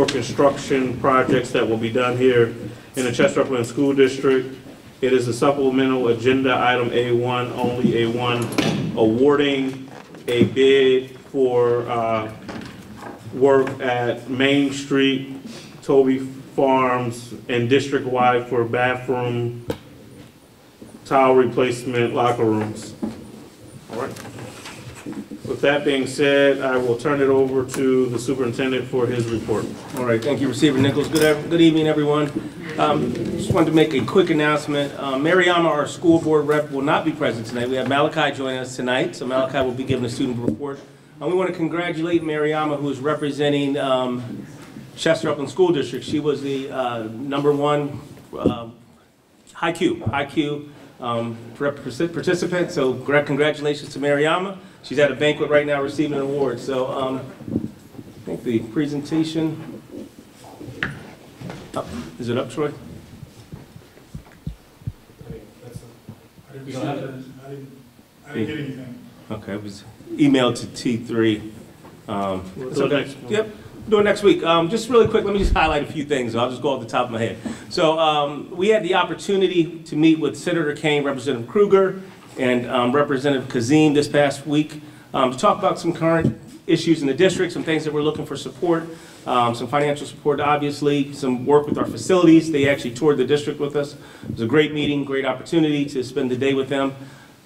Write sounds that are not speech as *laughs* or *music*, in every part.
for construction projects that will be done here in the Chester Upland School District. It is a supplemental agenda item A1, only A1, awarding a bid for uh, work at Main Street, Toby Farms, and district-wide for bathroom tile replacement locker rooms. All right. With that being said, I will turn it over to the superintendent for his report. All right, thank you, Receiver Nichols. Good, good evening, everyone. Um, Just wanted to make a quick announcement. Uh, Mariama, our school board rep, will not be present tonight. We have Malachi joining us tonight, so Malachi will be giving a student report. And we want to congratulate Mariama, who is representing um, Chester Upland School District. She was the uh, number one uh, Hi-Q, high Q um, participant, so congratulations to Mariama. She's at a banquet right now receiving an award, so um, I think the presentation, up. is it up, Troy? I didn't. I didn't, I didn't get anything. Okay, it was emailed to T3. Um, We'll it's okay. next. Yep, do it next week. Um, Just really quick, let me just highlight a few things. I'll just go off the top of my head. So um, we had the opportunity to meet with Senator Kane, Representative Krueger, and um, Representative Kazeem this past week um, to talk about some current issues in the district, some things that we're looking for support, um, some financial support, obviously, some work with our facilities. They actually toured the district with us. It was a great meeting, great opportunity to spend the day with them.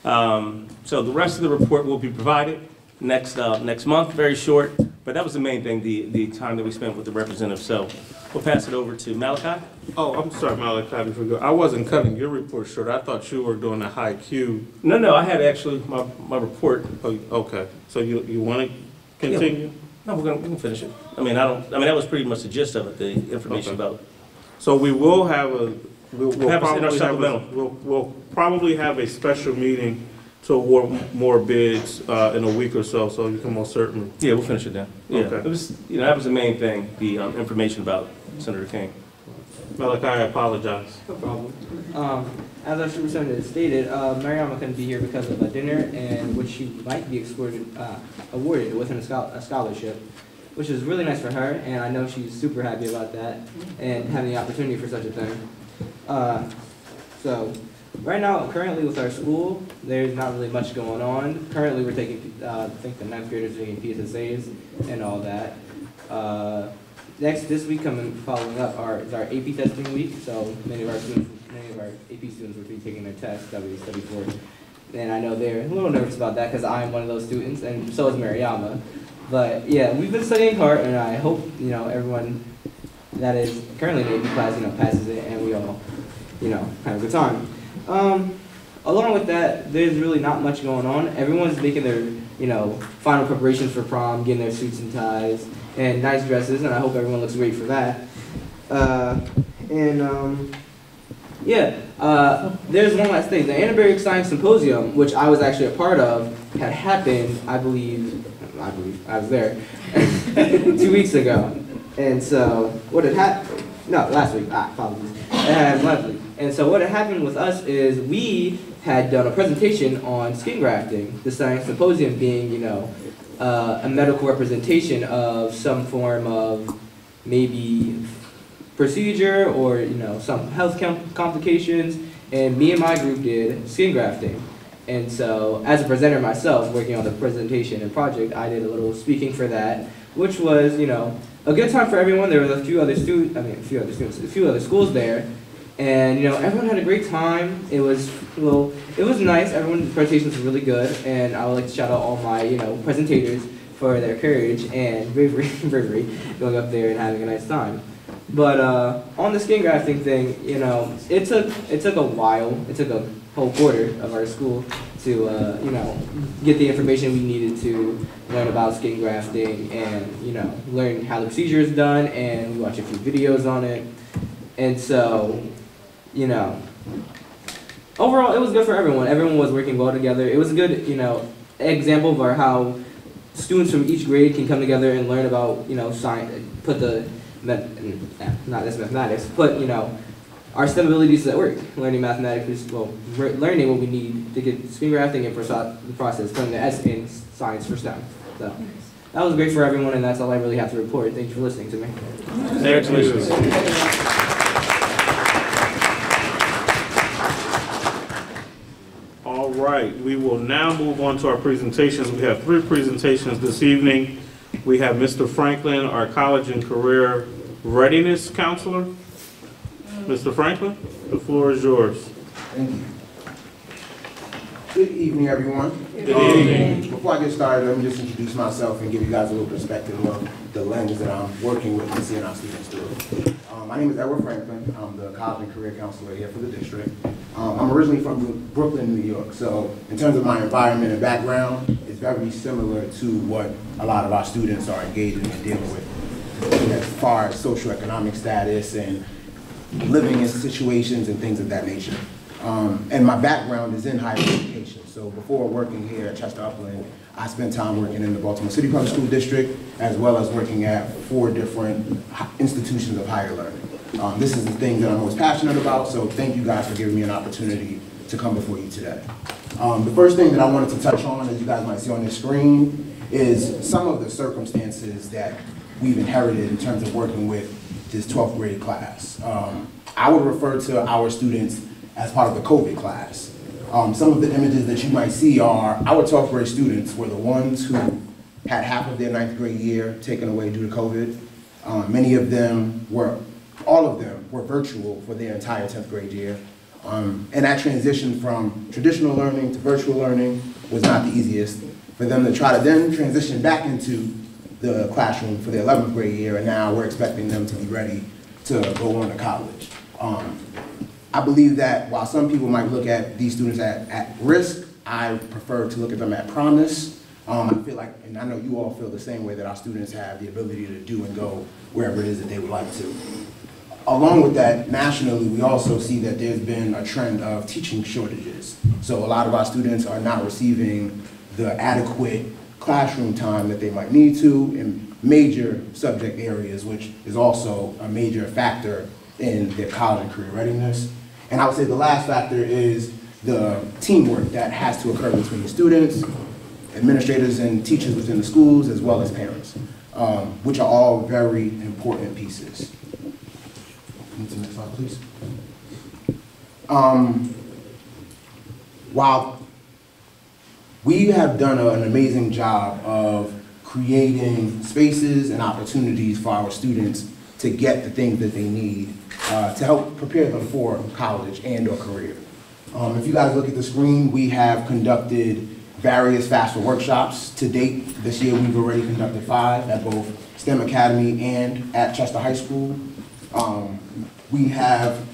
Um, So the rest of the report will be provided next, uh, next month, very short, but that was the main thing, the, the time that we spent with the representative. So we'll pass it over to Malachi. Oh, I'm sorry, Malachi, before you go. I wasn't cutting your report short. I thought you were doing a Hi-Q. No, no, I had actually my, my report. Oh, okay. So you, you want to continue? No, we're gonna, we can finish it. I mean, I don't, I mean, that was pretty much the gist of it, the information Okay. about. So we will have a, we'll we'll Have us in our probably have a, we'll, we'll probably have a special meeting to award more bids, uh, in a week or so, so you can most certainly. Yeah, we'll finish it then. Yeah, Okay. it was, you know, that was the main thing, the, um, information about Senator King. Malachi, I apologize. No problem. Um, as our superintendent stated, uh, Mariama couldn't be here because of a dinner and which she might be excluded, uh, awarded with a schol- a scholarship, which is really nice for her, and I know she's super happy about that and having the opportunity for such a thing. Uh, so, right now, currently with our school, there's not really much going on. Currently, we're taking, uh, I think the ninth graders are taking PSSAs and all that. Next, this week coming, following up, are, is our AP testing week, so many of our students, many of our AP students will be taking their tests that we study for. And I know they're a little nervous about that, because I'm one of those students, and so is Mariama. But, yeah, we've been studying hard, and I hope, you know, everyone that is currently in AP class, you know, passes it, and we all, you know, have a good time. Um, along with that, there's really not much going on. Everyone's making their, you know, final preparations for prom, getting their suits and ties, and nice dresses, and I hope everyone looks great for that. Uh, and um, yeah, uh, there's one last thing. The Annenberg Science Symposium, which I was actually a part of, had happened, I believe, I believe, I was there, *laughs* two weeks ago. And so, what had happened, no, last week, ah, apologies. It had last week. And so what had happened with us is we had done a presentation on skin grafting, the science symposium being, you know, uh, a medical representation of some form of maybe procedure or you know some health com- complications. And me and my group did skin grafting. And so as a presenter myself working on the presentation and project i did a little speaking for that which was you know a good time for everyone. There were a few other stu- i mean a few other students a few other schools there and you know everyone had a great time it was well it was nice everyone's presentations were really good and i would like to shout out all my you know presentators for their courage and bravery *laughs* bravery going up there and having a nice time but uh, on the skin grafting thing, you know, it took it took a while. It took a whole quarter of our school to uh, you know get the information we needed to learn about skin grafting and you know learn how the procedure is done. And we watched a few videos on it. And so, you know, overall it was good for everyone. Everyone was working well together. It was a good you know example of how students from each grade can come together and learn about you know science. Put the not just mathematics, but you know, our STEM abilities at work, learning mathematics, well, learning what we need to get skin grafting and process, putting the S in science for STEM. So, that was great for everyone, and that's all I really have to report. Thank you for listening to me. Congratulations. Right, we will now move on to our presentations. We have three presentations this evening. We have Mr. Franklin, our college and career readiness counselor. Mr. Franklin, the floor is yours. Thank you. Good evening, everyone. Good Um, evening. Before I get started, let me just introduce myself and give you guys a little perspective the lens that I'm working with and seeing our students through. Um, My name is Edward Franklin. I'm the college and career counselor here for the district. Um, I'm originally from Brooklyn, New York, so in terms of my environment and background, it's very similar to what a lot of our students are engaging and dealing with as far as socioeconomic status and living in situations and things of that nature. Um, and my background is in higher education. So before working here at Chester Upland, I spent time working in the Baltimore City Public School District, as well as working at four different institutions of higher learning. Um, this is the thing that I'm most passionate about, so thank you guys for giving me an opportunity to come before you today. Um, the first thing that I wanted to touch on, as you guys might see on the screen, is some of the circumstances that we've inherited in terms of working with this 12th grade class. Um, I would refer to our students as part of the COVID class. Um, some of the images that you might see are our 12th grade students were the ones who had half of their ninth grade year taken away due to COVID. Um, many of them were, all of them were virtual for their entire 10th grade year. Um, and that transition from traditional learning to virtual learning was not the easiest. For them to try to then transition back into the classroom for their 11th grade year, and now we're expecting them to be ready to go on to college. Um, I believe that while some people might look at these students at, at risk, I prefer to look at them at promise. Um, I feel like, and I know you all feel the same way, that our students have the ability to do and go wherever it is that they would like to. Along with that, nationally, we also see that there's been a trend of teaching shortages. So a lot of our students are not receiving the adequate classroom time that they might need to in major subject areas, which is also a major factor in their college and career readiness. And I would say the last factor is the teamwork that has to occur between the students, administrators and teachers within the schools, as well as parents, um, which are all very important pieces. Next slide, please. Um, while we have done a- an amazing job of creating spaces and opportunities for our students to get the things that they need uh, to help prepare them for college and or career. Um, If you guys look at the screen, we have conducted various FAFSA workshops. To date, this year, we've already conducted five at both STEM Academy and at Chester High School. Um, We have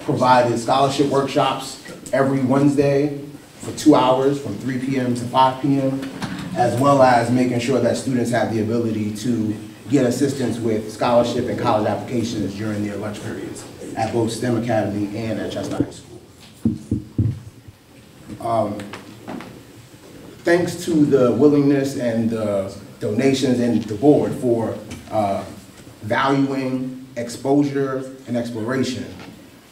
provided scholarship workshops every Wednesday for two hours from 3 PM to 5 PM, as well as making sure that students have the ability to get assistance with scholarship and college applications during their lunch periods at both STEM Academy and at Chester High School. Um, Thanks to the willingness and the donations and the board for uh, valuing exposure and exploration,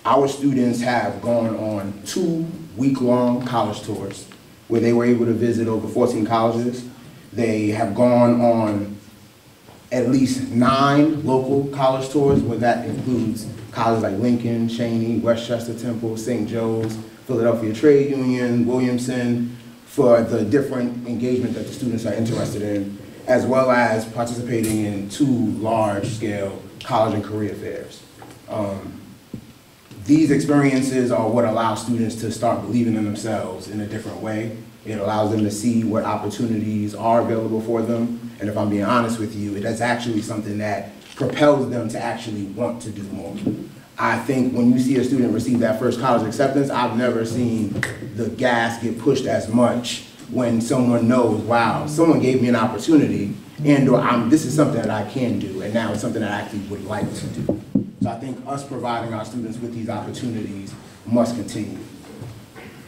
our students have gone on two week-long college tours where they were able to visit over 14 colleges. They have gone on at least nine local college tours, where that includes colleges like Lincoln, Cheyney, Westchester Temple, St. Joe's, Philadelphia Trade Union, Williamson, for the different engagement that the students are interested in, as well as participating in two large-scale college and career fairs. Um, these experiences are what allow students to start believing in themselves in a different way. It allows them to see what opportunities are available for them. And if I'm being honest with you, that's actually something that propels them to actually want to do more. I think when you see a student receive that first college acceptance, I've never seen the gas get pushed as much when someone knows, wow, someone gave me an opportunity and or I'm, this is something that I can do and now it's something that I actually would like to do. So I think us providing our students with these opportunities must continue.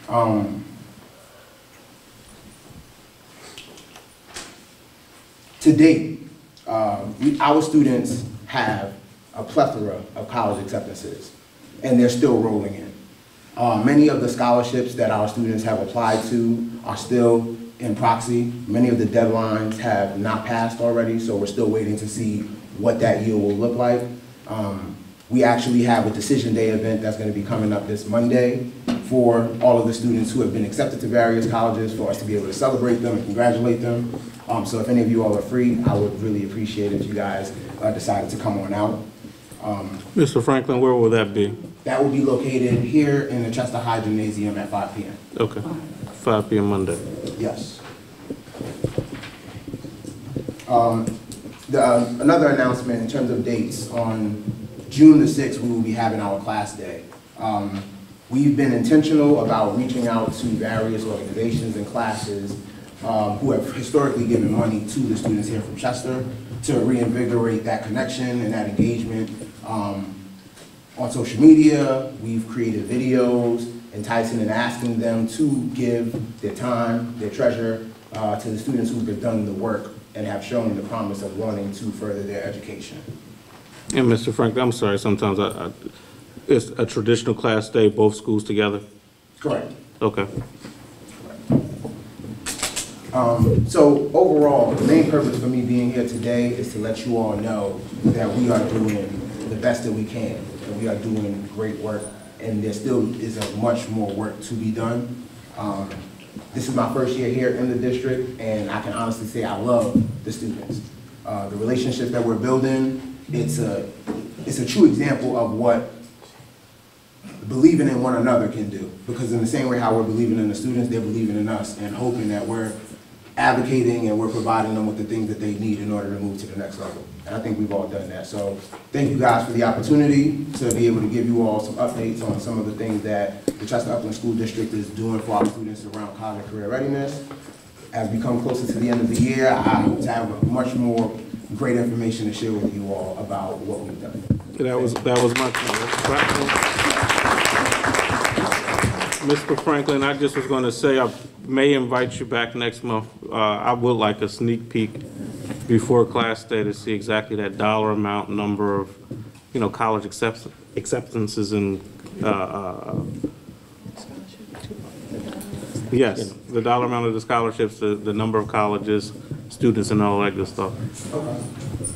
Um, to date, uh, we, our students have a plethora of college acceptances, and they're still rolling in. Uh, many of the scholarships that our students have applied to are still in proxy. Many of the deadlines have not passed already, so we're still waiting to see what that year will look like. Um, We actually have a Decision Day event that's going to be coming up this Monday for all of the students who have been accepted to various colleges, for us to be able to celebrate them and congratulate them. Um, So if any of you all are free, I would really appreciate it if you guys uh, decided to come on out. Um, Mr. Franklin, where will that be? That will be located here in the Chester High Gymnasium at 5 PM. Okay, 5 PM Monday. Yes. Um, the, um, another announcement in terms of dates, on June the sixth, we will be having our class day. Um, we've been intentional about reaching out to various organizations and classes, um, who have historically given money to the students here from Chester to reinvigorate that connection and that engagement. Um, on social media, we've created videos enticing and asking them to give their time, their treasure, uh, to the students who've done the work and have shown the promise of wanting to further their education. And Mr. Frank, I'm sorry, sometimes I, I, it's a traditional class day, both schools together? Correct. Okay. Um, so overall, the main purpose for me being here today is to let you all know that we are doing the best that we can, and we are doing great work, and there still is a much more work to be done. Um, this is my first year here in the district, and I can honestly say I love the students. Uh, the relationships that we're building, it's a, it's a true example of what believing in one another can do. Because in the same way how we're believing in the students, they're believing in us and hoping that we're advocating and we're providing them with the things that they need in order to move to the next level. And I think we've all done that. So thank you guys for the opportunity to be able to give you all some updates on some of the things that the Chester Upland School District is doing for our students around college career readiness. As we come closer to the end of the year, I hope to have much more great information to share with you all about what we've done. That was, that was my, Mr. Franklin, I just was gonna say, I may invite you back next month. Uh, I would like a sneak peek before class day to see exactly that dollar amount, number of, you know, college accept- acceptances and, uh, uh, yes, the dollar amount of the scholarships, the, the number of colleges, students and all that good stuff.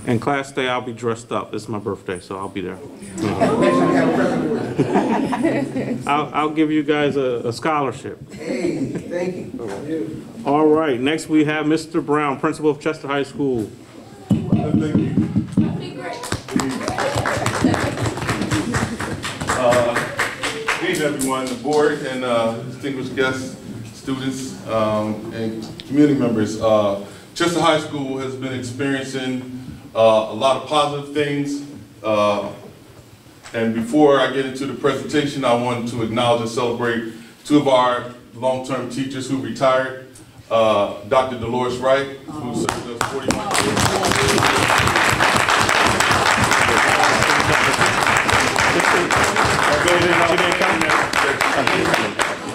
And class day, I'll be dressed up. It's my birthday, so I'll be there. Next time you have a present for you. I'll, I'll give you guys a, a scholarship. Hey, thank you. All right, next we have Mr. Brown, principal of Chester High School. Thank you. Good evening, everyone, the board and uh, distinguished guests, students, um, and community members. Uh, Chester High School has been experiencing uh, a lot of positive things. And before I get into the presentation, I want to acknowledge and celebrate two of our long-term teachers who retired. Uh, Dr. Dolores Wright, who served us 41 years.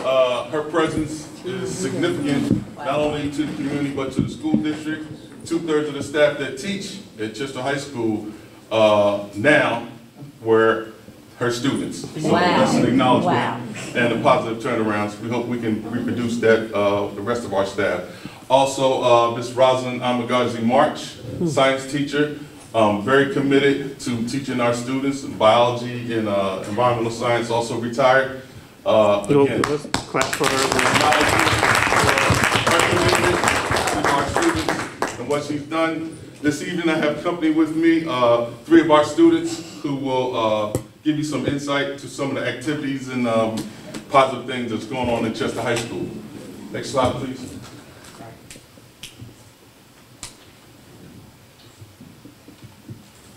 Uh, Her presence is significant, not only to the community, but to the school district. Two-thirds of the staff that teach at Chester High School uh, now were her students. So that's an acknowledgement and a positive turnaround. We hope we can reproduce that, uh, the rest of our staff. Also, uh, Ms. Rosalind Amagazi March, science teacher, um, very committed to teaching our students biology and, uh, environmental science, also retired. Uh, Yo, again, Let's clap for her. acknowledgement for her commitment to our students and what she's done. This evening, I have company with me, uh, three of our students who will uh, give you some insight to some of the activities and um, positive things that's going on in Chester High School. Next slide, please.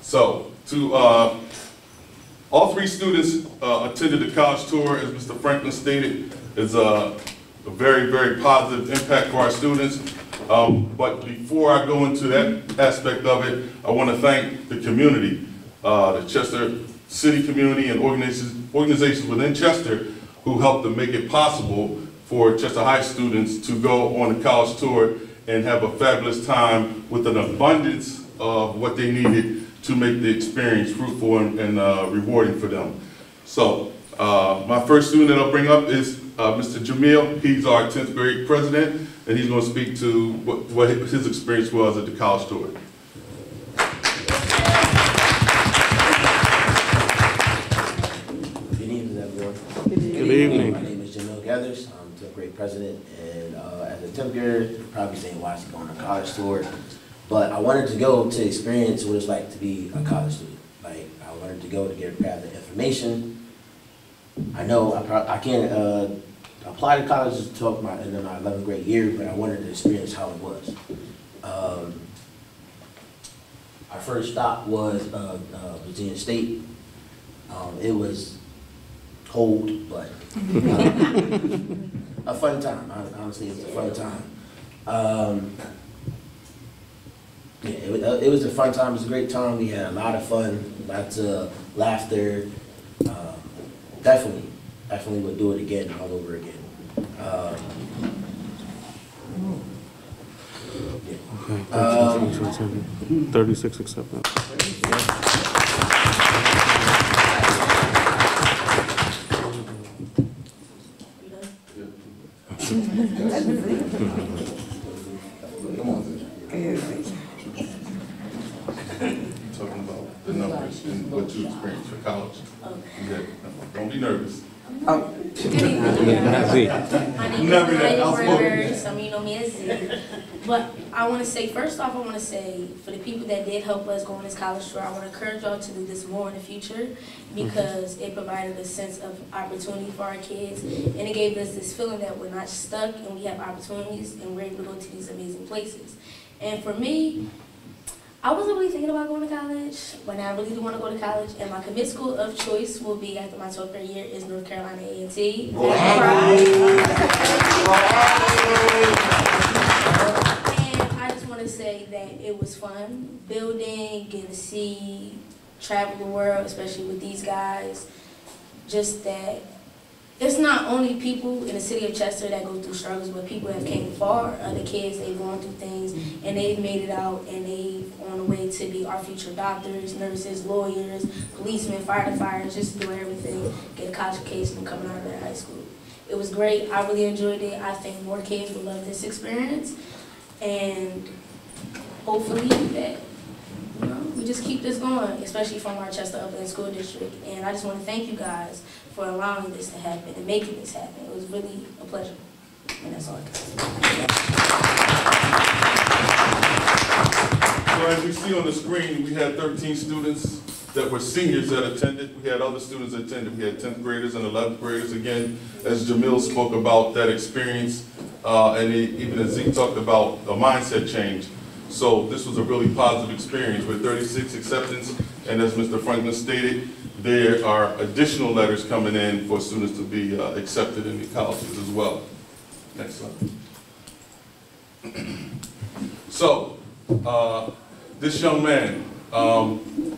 So, to, uh, all three students uh, attended the college tour, as Mr. Franklin stated, is a, a very, very positive impact for our students. Um, but before I go into that aspect of it, I want to thank the community, uh, the Chester city community and organizations, organizations within Chester who helped to make it possible for Chester High students to go on a college tour and have a fabulous time with an abundance of what they needed to make the experience fruitful and, and uh, rewarding for them. So, uh, my first student that I'll bring up is uh, Mr. Jamil. He's our 10th grade president, and he's going to speak to what, what his experience was at the college tour. Good evening, everyone. Good evening. My name is Jamil Gathers. I'm the great president, and uh, as a 10th grader, probably saying, why is he going on a college tour? But I wanted to go to experience what it's like to be a college student. Like, I wanted to go to get a grab the information. I know I, I can't uh, apply to college to talk my, in my 11th grade year, but I wanted to experience how it was. Um, our first stop was uh, uh, Virginia State. Um, it was cold, but *laughs* a fun time. Honestly, it was a fun time. Um, yeah, it uh, it was a fun time. It was a great time. We had a lot of fun, lots of laughter. Definitely, definitely would do it again, all over again. Um, yeah. Um, Thirty-six acceptance. Talking about the numbers and what you experienced for college. Yeah, Don't be nervous. My name is Never that. Maya I'll smoke. Some of you know me as Z. But I want to say, first off, I want to say, for the people that did help us go on this college tour, I want to encourage y'all to do this more in the future because it provided a sense of opportunity for our kids. And it gave us this feeling that we're not stuck and we have opportunities and we're able to go to these amazing places. And for me, I wasn't really thinking about going to college, but now I really do want to go to college. And my commit school of choice will be after my 12th grade year is North Carolina A&T. And I just want to say that it was fun building, getting to see, travel the world, especially with these guys. Just that it's not only people in the city of Chester that go through struggles, but people have came far. Other kids, they've gone through things and they've made it out and they've on the way to be our future doctors, nurses, lawyers, policemen, firefighters, just doing everything, get a college education coming out of their high school. It was great. I really enjoyed it. I think more kids will love this experience. And hopefully that, you know, we just keep this going, especially from our Chester Upland School District. And I just want to thank you guys for allowing this to happen and making this happen. It was really a pleasure. And that's all. So as you see on the screen, we had 13 students that were seniors that attended. We had other students that attended. We had 10th graders and 11th graders. Again, as Jamil spoke about that experience, uh, and he- even as Zeke talked about the mindset change. So this was a really positive experience with 36 acceptance. And as Mr. Franklin stated, there are additional letters coming in for students to be uh, accepted in the colleges as well. Next slide. *clears throat* So, uh, this young man, um,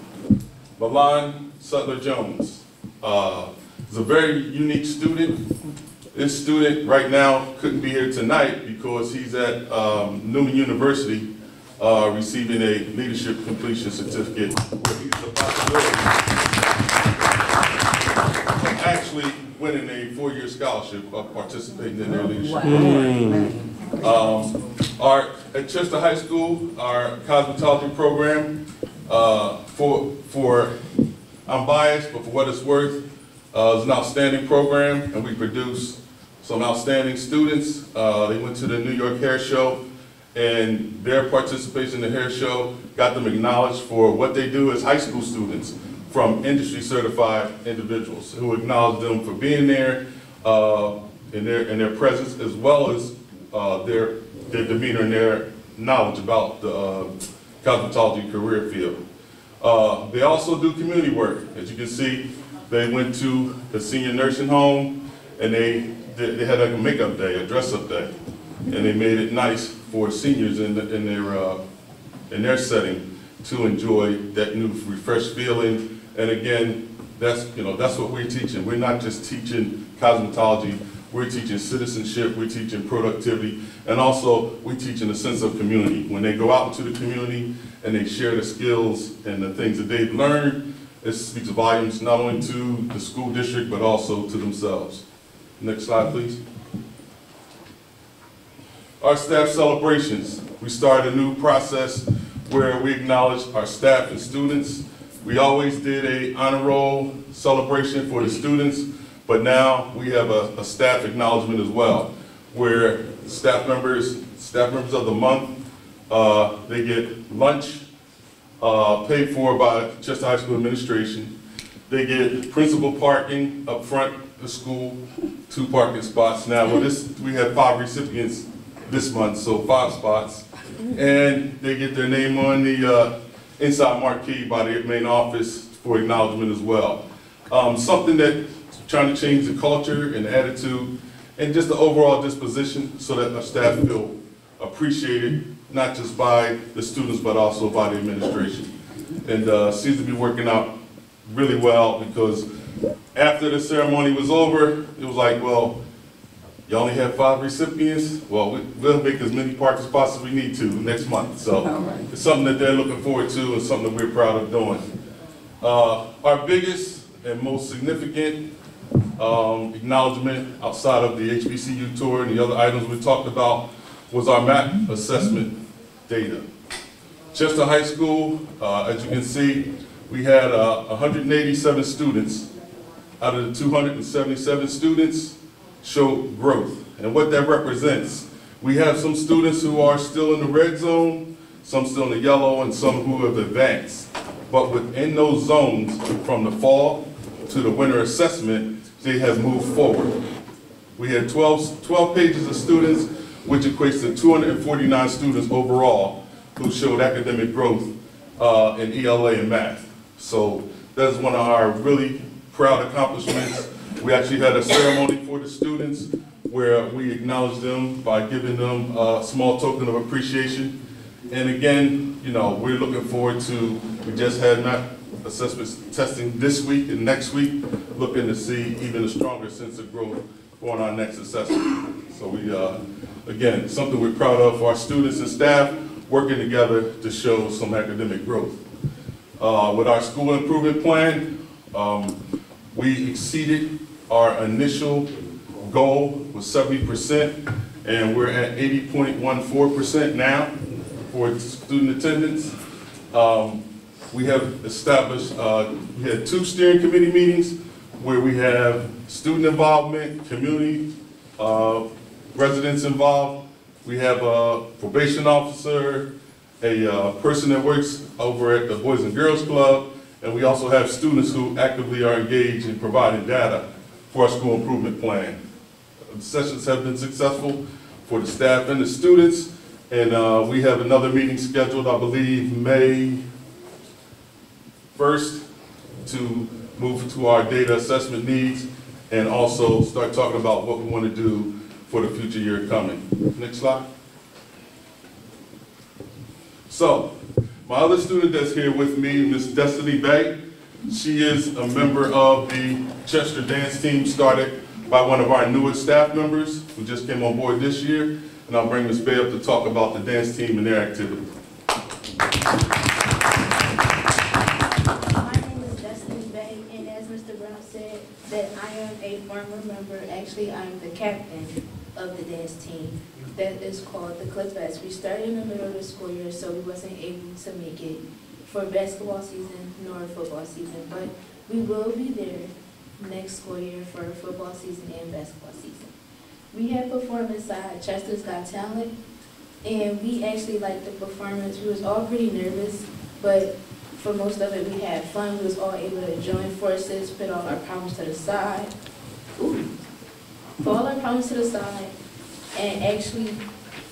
Milan Sutler Jones, uh, is a very unique student. This student right now couldn't be here tonight because he's at um, Neumann University uh, receiving a leadership completion certificate where he's a possibility actually winning a four-year scholarship of participating in their leadership. Um, Our, at Chester High School, our cosmetology program, uh, for, for, I'm biased, but for what it's worth, uh, is an outstanding program, and we produce some outstanding students. Uh, They went to the New York Hair Show, and their participation in the hair show got them acknowledged for what they do as high school students from industry certified individuals who acknowledge them for being there, uh, in their, in their presence, as well as uh, their, their demeanor and their knowledge about the uh, cosmetology career field. Uh, They also do community work. As you can see, they went to the senior nursing home and they, they had like a makeup day, a dress-up day. And they made it nice for seniors in, the- in their, uh, in their setting to enjoy that new refreshed feeling. And again, that's, you know, that's what we're teaching. We're not just teaching cosmetology, we're teaching citizenship, we're teaching productivity, and also we're teaching a sense of community. When they go out into the community and they share the skills and the things that they've learned, it speaks volumes not only to the school district, but also to themselves. Next slide, please. our staff celebrations. We started a new process where we acknowledge our staff and students. We always did a honor roll celebration for the students, but now we have a, a staff acknowledgement as well, where staff members, staff members of the month, uh, they get lunch, uh, paid for by Chester High School administration. They get principal parking up front of the school, two parking spots. Now, with this, we have five recipients this month, so five spots. And they get their name on the, uh, inside marquee by the main office for acknowledgement as well. Um, something that, trying to change the culture and the attitude and just the overall disposition so that our staff feel appreciated, not just by the students, but also by the administration. And, uh, seems to be working out really well because after the ceremony was over, it was like, well, you only have five recipients? Well, we- we'll make as many parking spots as we need to next month. So *laughs* it's something that they're looking forward to and something that we're proud of doing. Uh, Our biggest and most significant um, acknowledgement outside of the HBCU tour and the other items we talked about was our MAP assessment data. Chester High School, uh, as you can see, we had uh, 187 students. Out of the 277 students, showed growth. And what that represents, we have some students who are still in the red zone, some still in the yellow, and some who have advanced. But within those zones, from the fall to the winter assessment, they have moved forward. We had 12, 12 pages of students, which equates to 249 students overall who showed academic growth uh, in ELA and math. So that's one of our really proud accomplishments. We actually had a ceremony for the students where we acknowledged them by giving them a small token of appreciation. And again, you know, we're looking forward to, we just had math assessments testing this week and next week, looking to see even a stronger sense of growth for our next assessment. So we, uh, again, something we're proud of for our students and staff, working together to show some academic growth. Uh, With our school improvement plan, um, we exceeded our initial goal seventy percent, and we're at eighty point one four percent now for student attendance. Um, We have established, uh, we had two steering committee meetings where we have student involvement, community, uh, residents involved. We have a probation officer, a uh, person that works over at the Boys and Girls Club, and we also have students who actively are engaged in providing data for our school improvement plan. The Sessions have been successful for the staff and the students, and uh, we have another meeting scheduled, I believe, May 1st to move to our data assessment needs and also start talking about what we want to do for the future year coming. Next slide. So, my other student that's here with me, Miss Destiny Bay, she is a member of the Chester dance team started by one of our newest staff members who just came on board this year. And I'll bring Miss Bay up to talk about the dance team and their activity. My name is Destiny Bay, and as Mr. Brown said, that I am a former member, actually, I'm the captain of the dance team that is called the Cliffets. We started in the middle of the school year, so we wasn't able to make it for basketball season nor football season, but we will be there next school year for football season and basketball season. We had performed inside uh, Chester's Got Talent, and we actually liked the performance. We was all pretty nervous, but for most of it, we had fun. We was all able to join forces, put all our problems to the side. Ooh. Put all our problems to the side and actually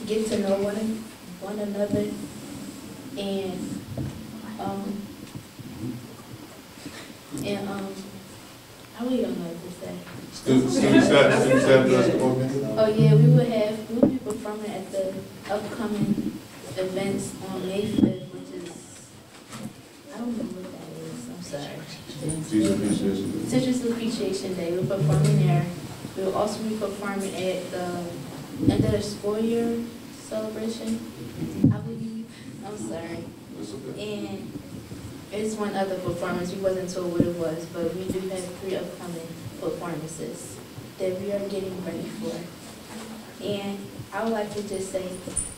get to know one, one another. And, um, and, um, I really don't know what to say. Students, student staff, student staff basketball game? Oh, yeah, we will have, we would be performing at the upcoming events on May fifth, which is, I don't know what that is, I'm sorry. Teacher appreciation. Teachers Appreciation Day, we're performing there. We'll also be performing at the end of the school year celebration, I believe, I'm sorry. And it's one other performance, we wasn't told what it was, but we do have three upcoming performances that we are getting ready for. And I would like to just say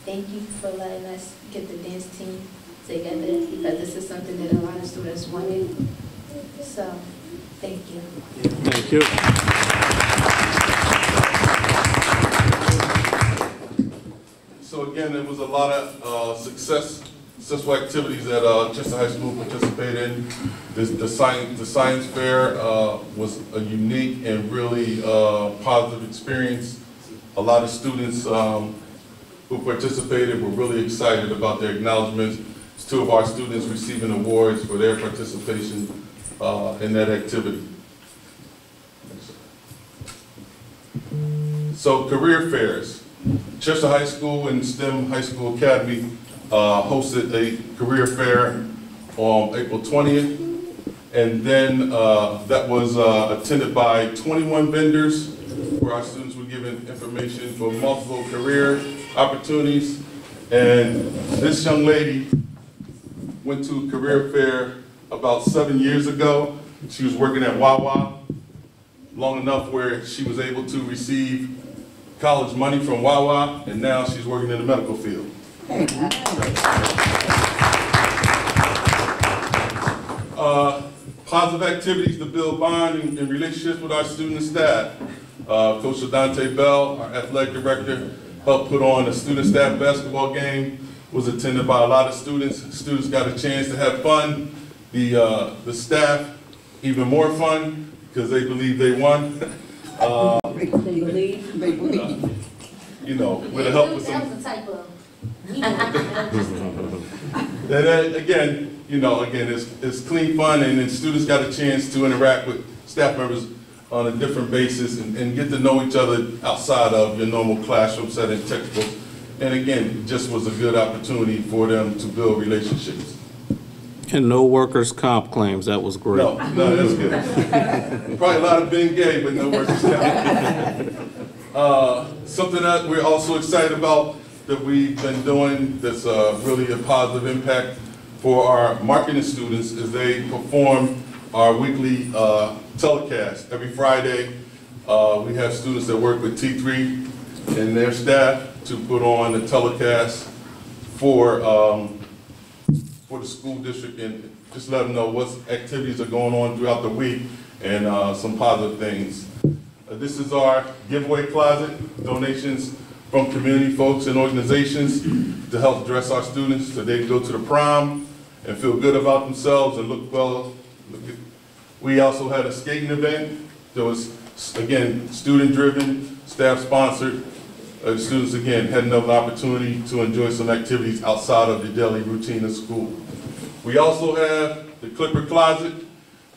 thank you for letting us get the dance team together because this is something that a lot of students wanted. So, thank you. Thank you. Again, there was a lot of uh, success, successful activities that uh, Chester High School participated in. This, the science, the science fair uh, was a unique and really uh, positive experience. A lot of students um, who participated were really excited about their acknowledgements. Two of our students receiving awards for their participation uh, in that activity. So career fairs. Chester High School and STEM High School Academy uh, hosted a career fair on April 20th. And then uh, that was uh, attended by 21 vendors where our students were given information for multiple career opportunities. And this young lady went to a career fair about seven years ago. She was working at Wawa long enough where she was able to receive college money from Wawa, and now she's working in the medical field. Uh, Positive activities to build bond and and relationships with our student and staff. Uh, Coach Dante Bell, our athletic director, helped put on a student staff basketball game, was attended by a lot of students. Students got a chance to have fun. The, uh, the staff, even more fun, because they believe they won. Uh, You know, with the help of some That was a typo. And then, again, you know, again, it's, it's clean fun, and then students got a chance to interact with staff members on a different basis and, and get to know each other outside of your normal classroom setting textbooks. And again, just was a good opportunity for them to build relationships. And no workers' comp claims, that was great. No, no, that's good. *laughs* Probably a lot of Bengay, but no workers' comp. *laughs* Uh, Something that we're also excited about that we've been doing that's uh, really a positive impact for our marketing students is they perform our weekly uh, telecast. Every Friday, uh, we have students that work with T3 and their staff to put on a telecast for, um, for the school district and just let them know what activities are going on throughout the week and uh, some positive things. Uh, This is our giveaway closet, donations from community folks and organizations to help dress our students so they can go to the prom and feel good about themselves and look well. We also had a skating event that was, again, student-driven, staff-sponsored. Uh, Students, again, had another opportunity to enjoy some activities outside of the daily routine of school. We also have the Clipper Closet,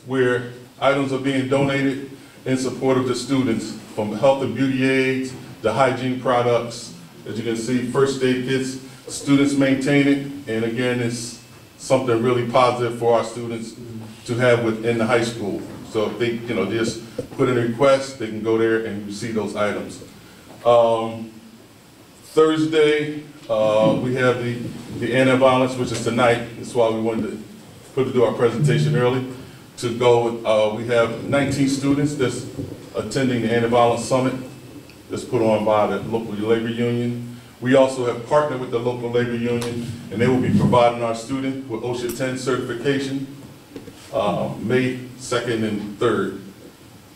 where items are being donated in support of the students, from health and beauty aids, the hygiene products. As you can see, first aid kits, students maintain it, and again, it's something really positive for our students to have within the high school. So if they, you know, just put in a request, they can go there and receive those items. Um, Thursday, uh, we have the, the anti-violence, which is tonight, that's why we wanted to put to do our presentation early. To go, uh, we have 19 students that's attending the anti-violence summit that's put on by the local labor union. We also have partnered with the local labor union, and they will be providing our student with OSHA 10 certification, uh, May 2nd and 3rd.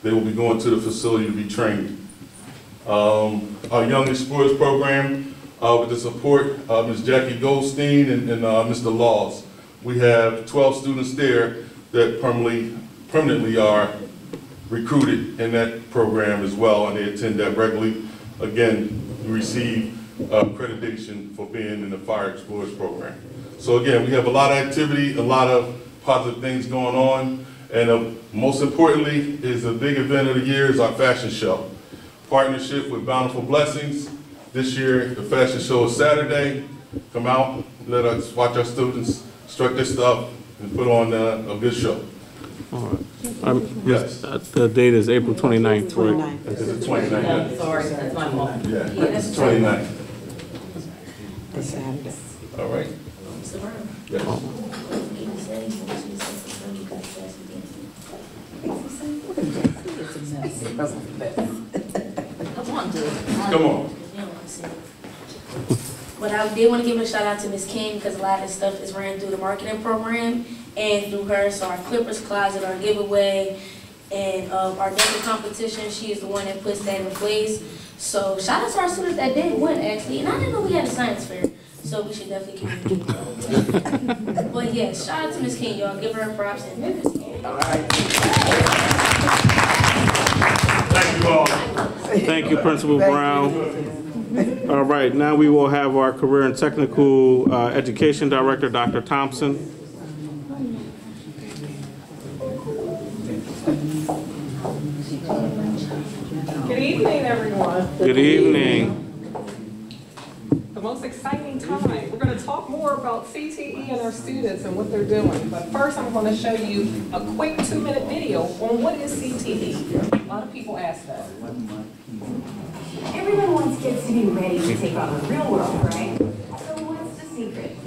They will be going to the facility to be trained. Um, Our Young Explorers Program, uh, with the support of Ms. Jackie Goldstein and and, uh, Mr. Laws. We have 12 students there that permanently, permanently are recruited in that program as well, and they attend that regularly. Again, we receive uh, accreditation for being in the Fire Explorers Program. So again, we have a lot of activity, a lot of positive things going on, and uh, most importantly is the big event of the year is our fashion show. Partnership with Bountiful Blessings. This year, the fashion show is Saturday. Come out, let us watch our students strut their stuff and put on uh, a good show. Um, Yes. uh, The date is April 29th, right? 29th. It's the 29th. Sorry, that's my fault. Yeah, it's the 29th. It's Saturday. All right. Yes. you say you want you to say something, you got to say something. It's a mess. Come on, dude. Come on. I did want to give a shout out to Miss King because a lot of this stuff is ran through the marketing program and through her. So our Clippers Closet, our giveaway, and um, our dental competition, she is the one that puts that in place. So shout out to our students that did win actually, and I didn't know we had a science fair. So we should definitely communicate that. *laughs* But yes, shout out to Miss King, y'all. Give her her props and Miss King. Thank you all. Thank you, Principal Brown. *laughs* All right, now we will have our Career and Technical uh, Education Director, Dr. Thompson. Good evening, everyone. Good evening. The most exciting time. We're going to talk more about CTE and our students and what they're doing. But first, I'm going to show you a quick two-minute video on what is CTE. A lot of people ask that. Everyone wants kids to be ready to take on the real world, right? So what's the secret?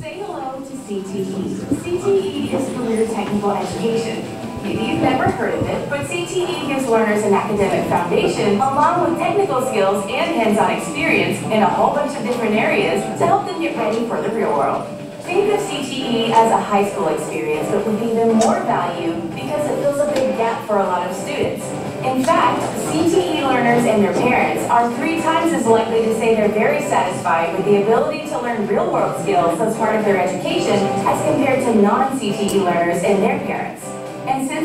Say hello to CTE. CTE is Career Technical Education. You've never heard of it, but CTE gives learners an academic foundation along with technical skills and hands-on experience in a whole bunch of different areas to help them get ready for the real world. Think of CTE as a high school experience, but with even more value because it fills a big gap for a lot of students. In fact, CTE learners and their parents are three times as likely to say they're very satisfied with the ability to learn real-world skills as part of their education as compared to non-CTE learners and their parents.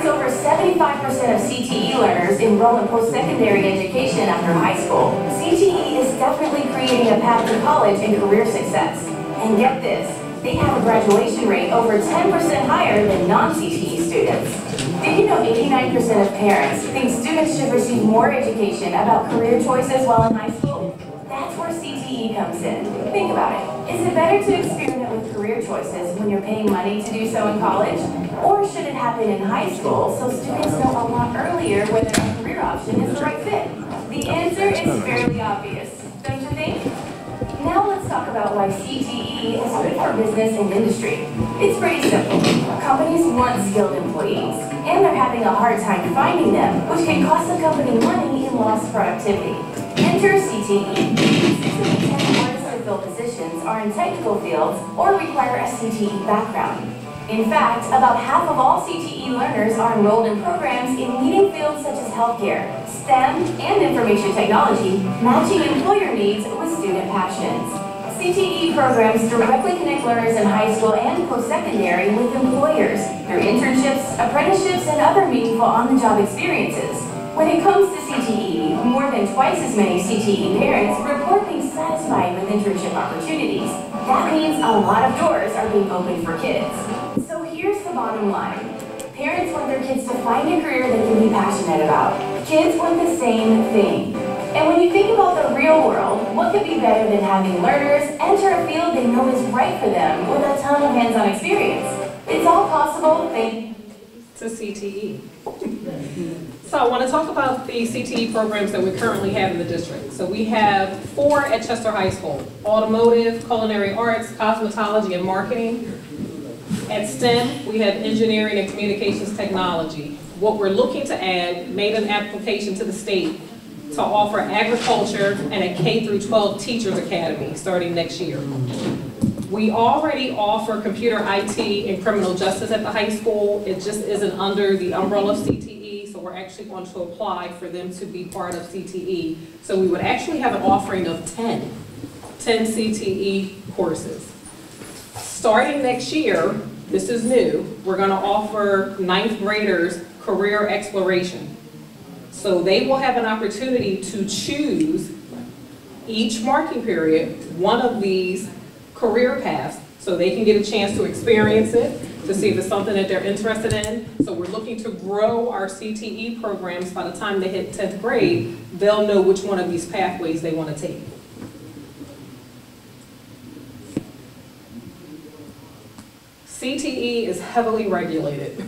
Over 75% of CTE learners enroll in post-secondary education after high school, CTE is definitely creating a path to college and career success. And get this, they have a graduation rate over 10% higher than non-CTE students. Did you know 89% of parents think students should receive more education about career choices while in high school? That's where CTE comes in. Think about it. Is it better to experiment with career choices when you're paying money to do so in college? Or should it happen in high school so students know a lot earlier whether a career option is the right fit? The answer is fairly obvious, don't you think? Now let's talk about why CTE is good for business and industry. It's pretty simple. Companies want skilled employees, and they're having a hard time finding them, which can cost the company money in lost productivity. Enter CTE. Six of the ten hardest to fill positions are in technical fields or require a CTE background. In fact, about half of all CTE learners are enrolled in programs in leading fields such as healthcare, STEM, and information technology, matching employer needs with student passions. CTE programs directly connect learners in high school and post-secondary with employers through internships, apprenticeships, and other meaningful on-the-job experiences. When it comes to CTE, more than twice as many CTE parents report being satisfied with internship opportunities. That means a lot of doors are being opened for kids. So here's the bottom line. Parents want their kids to find a career they can be passionate about. Kids want the same thing. And when you think about the real world, what could be better than having learners enter a field they know is right for them with a ton of hands-on experience? It's all possible thanks to CTE. So I want to talk about the CTE programs that we currently have in the district. So we have four at Chester High School, automotive, culinary arts, cosmetology, and marketing. At STEM, we have engineering and communications technology. What we're looking to add, made an application to the state to offer agriculture and a K through 12 teachers academy starting next year. We already offer computer IT and criminal justice at the high school. It just isn't under the umbrella of CTE, so we're actually going to apply for them to be part of CTE. So we would actually have an offering of 10, 10 CTE courses. Starting next year, this is new, we're gonna offer ninth graders career exploration. So they will have an opportunity to choose each marking period, one of these career paths, so they can get a chance to experience it, to see if it's something that they're interested in. So we're looking to grow our CTE programs. By the time they hit 10th grade, they'll know which one of these pathways they want to take. CTE is heavily regulated.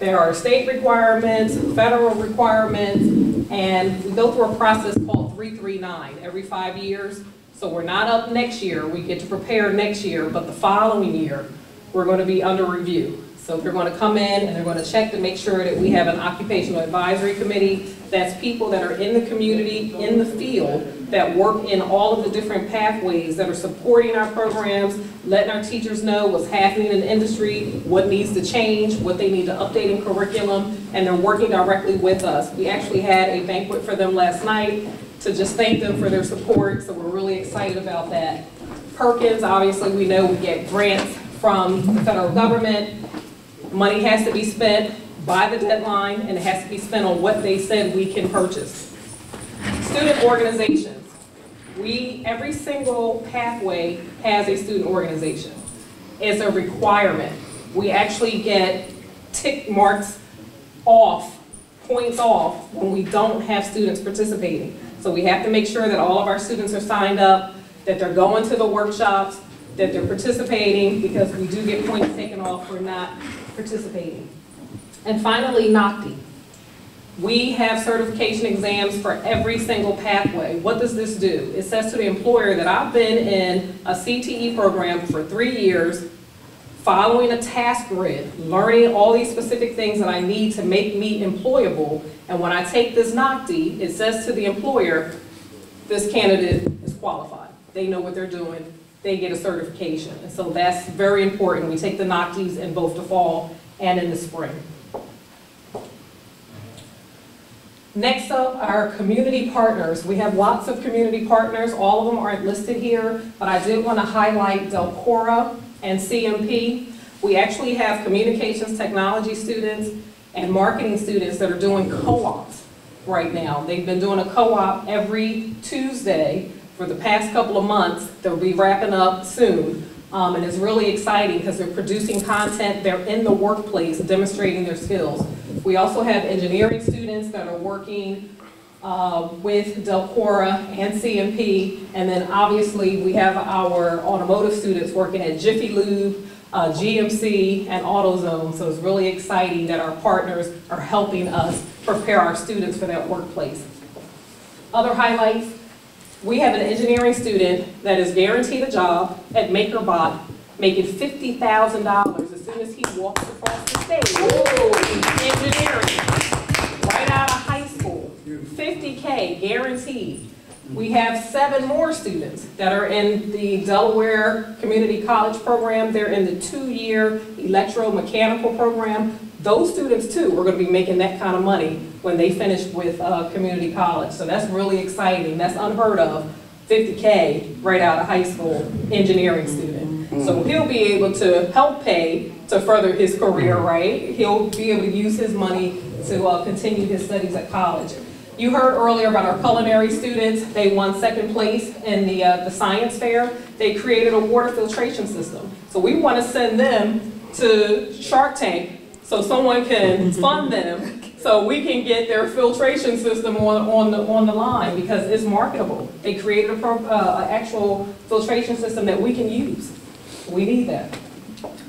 There are state requirements, federal requirements, and we go through a process called 339 every five years. So we're not up next year, we get to prepare next year, but the following year, we're going to be under review. So they're gonna come in and they're gonna check to make sure that we have an occupational advisory committee. That's people that are in the community, in the field, that work in all of the different pathways, that are supporting our programs, letting our teachers know what's happening in the industry, what needs to change, what they need to update in curriculum, and they're working directly with us. We actually had a banquet for them last night to just thank them for their support, so we're really excited about that. Perkins, obviously, we know we get grants from the federal government. Money has to be spent by the deadline, and it has to be spent on what they said we can purchase. Student organizations. We, every single pathway has a student organization. It's a requirement. We actually get tick marks off, points off, when we don't have students participating. So we have to make sure that all of our students are signed up, that they're going to the workshops, that they're participating, because we do get points taken off for not participating. And finally, NOCTI. We have certification exams for every single pathway. What does this do? It says to the employer that I've been in a CTE program for three years, following a task grid, learning all these specific things that I need to make me employable. And when I take this NOCTI, it says to the employer, this candidate is qualified. They know what they're doing. They get a certification. And so that's very important. We take the NOCTIs in both the fall and in the spring. Next up, our community partners. We have lots of community partners. All of them aren't listed here, but I did want to highlight Delcora and CMP. We actually have communications technology students and marketing students that are doing co-ops right now. They've been doing a co-op every Tuesday for the past couple of months. They'll be wrapping up soon. Um, and it's really exciting because they're producing content, they're in the workplace demonstrating their skills. We also have engineering students that are working uh, with Delcora and CMP, and then obviously we have our automotive students working at Jiffy Lube, uh, GMC, and AutoZone, so it's really exciting that our partners are helping us prepare our students for that workplace. Other highlights, we have an engineering student that is guaranteed a job at MakerBot, making $50,000 as soon as he walks across the stage. Engineering, right out of high school, 50K guaranteed. We have seven more students that are in the Delaware Community College program. They're in the two-year electromechanical program. Those students too are going to be making that kind of money when they finish with uh, community college. So that's really exciting. That's unheard of. 50K right out of high school engineering student. So he'll be able to help pay to further his career, right? He'll be able to use his money to uh, continue his studies at college. You heard earlier about our culinary students. They won second place in the, uh, the science fair. They created a water filtration system. So we want to send them to Shark Tank so someone can *laughs* fund them so we can get their filtration system on, on, the, on the line because it's marketable. They created a uh, an actual filtration system that we can use. We need that.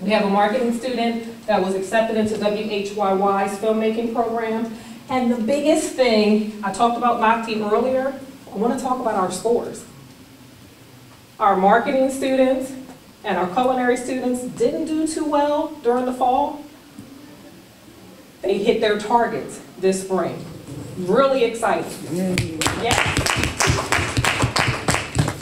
We have a marketing student that was accepted into WHYY's filmmaking program. And the biggest thing, I talked about NOCTI earlier, I want to talk about our scores. Our marketing students and our culinary students didn't do too well during the fall. They hit their targets this spring. Really exciting. Yes.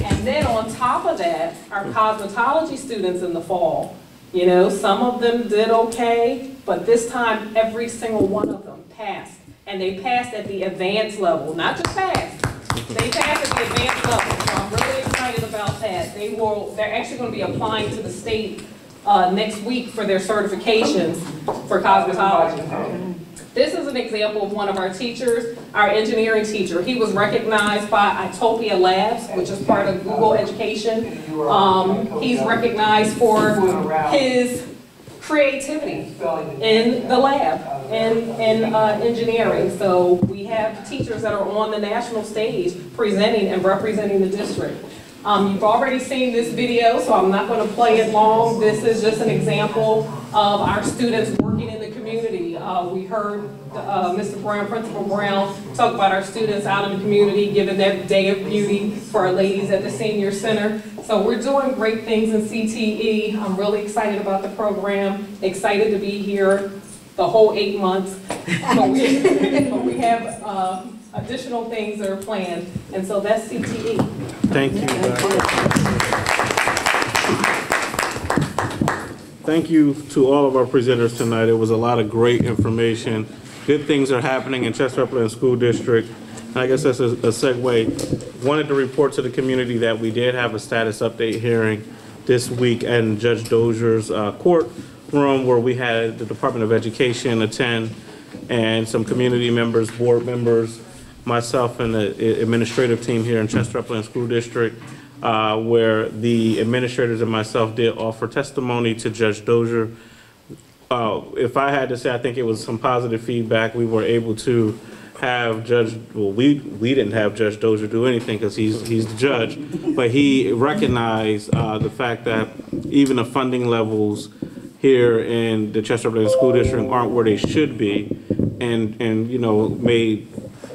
And then on top of that, our cosmetology students in the fall, you know, some of them did okay, but this time every single one of them passed. And they passed at the advanced level, not just passed. They passed at the advanced level, so I'm really excited about that. They will, they're actually gonna be applying to the state uh, next week for their certifications for cosmetology. This is an example of one of our teachers, our engineering teacher. He was recognized by Itopia Labs, which is part of Google Education. Um, he's recognized for his creativity in the lab, in, in uh, engineering. So we have teachers that are on the national stage presenting and representing the district. Um, you've already seen this video, so I'm not going to play it long. This is just an example of our students working in the community. Uh, we heard, uh, Mr. Brown, Principal Brown, talk about our students out in the community, giving that day of beauty for our ladies at the senior center. So we're doing great things in CTE. I'm really excited about the program, excited to be here the whole eight months. But we, *laughs* but we have, uh, additional things that are planned, and so that's. CTE. Thank you. Thank you to all of our presenters tonight. It was a lot of great information. Good things are happening in Chester Upland School District. I guess that's a a segue. Wanted to report to the community that we did have a status update hearing this week in Judge Dozier's uh, courtroom where we had the Department of Education attend and some community members, board members, myself and the administrative team here in Chester Upland School District, uh, where the administrators and myself did offer testimony to Judge Dozier. Uh, If I had to say, I think it was some positive feedback. We were able to have Judge, well, we, we didn't have Judge Dozier do anything because he's, he's the judge. But he recognized uh, the fact that even the funding levels here in the Chester Upland School District aren't where they should be. And, and, you know, made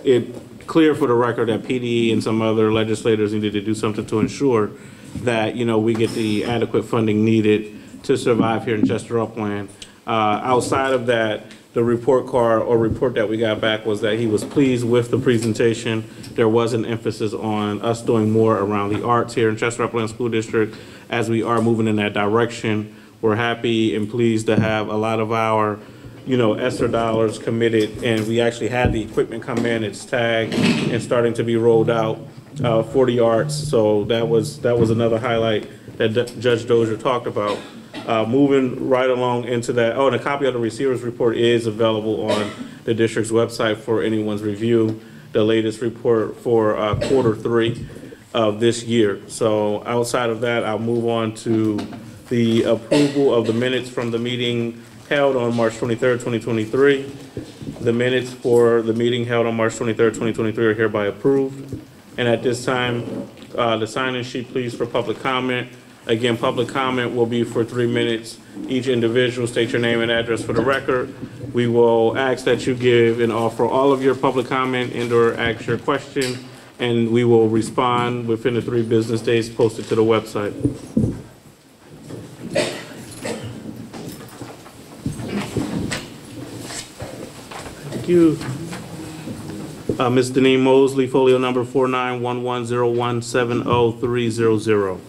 it clear for the record that PD and some other legislators needed to do something to ensure that, you know, we get the adequate funding needed to survive here in Chester Upland. Uh, outside of that, the report card or report that we got back was that he was pleased with the presentation. There was an emphasis on us doing more around the arts here in Chester Upland School District as we are moving in that direction. We're happy and pleased to have a lot of our you know, ESSER dollars committed, and we actually had the equipment come in, it's tagged and starting to be rolled out uh, for the arts. So that was, that was another highlight that D- Judge Dozier talked about. Uh, Moving right along into that, oh, and a copy of the receiver's report is available on the district's website for anyone's review, the latest report for uh, quarter three of this year. So outside of that, I'll move on to the approval of the minutes from the meeting held on March 23rd, 2023. The minutes for the meeting held on March 23rd, 2023 are hereby approved. And at this time, uh, the sign-in sheet, please, for public comment. Again, public comment will be for three minutes. Each individual state your name and address for the record. We will ask that you give and offer all of your public comment and/or ask your question, and we will respond within the three business days posted to the website. Thank you. Uh, Ms. Deneen Mosley, folio number 4911017030.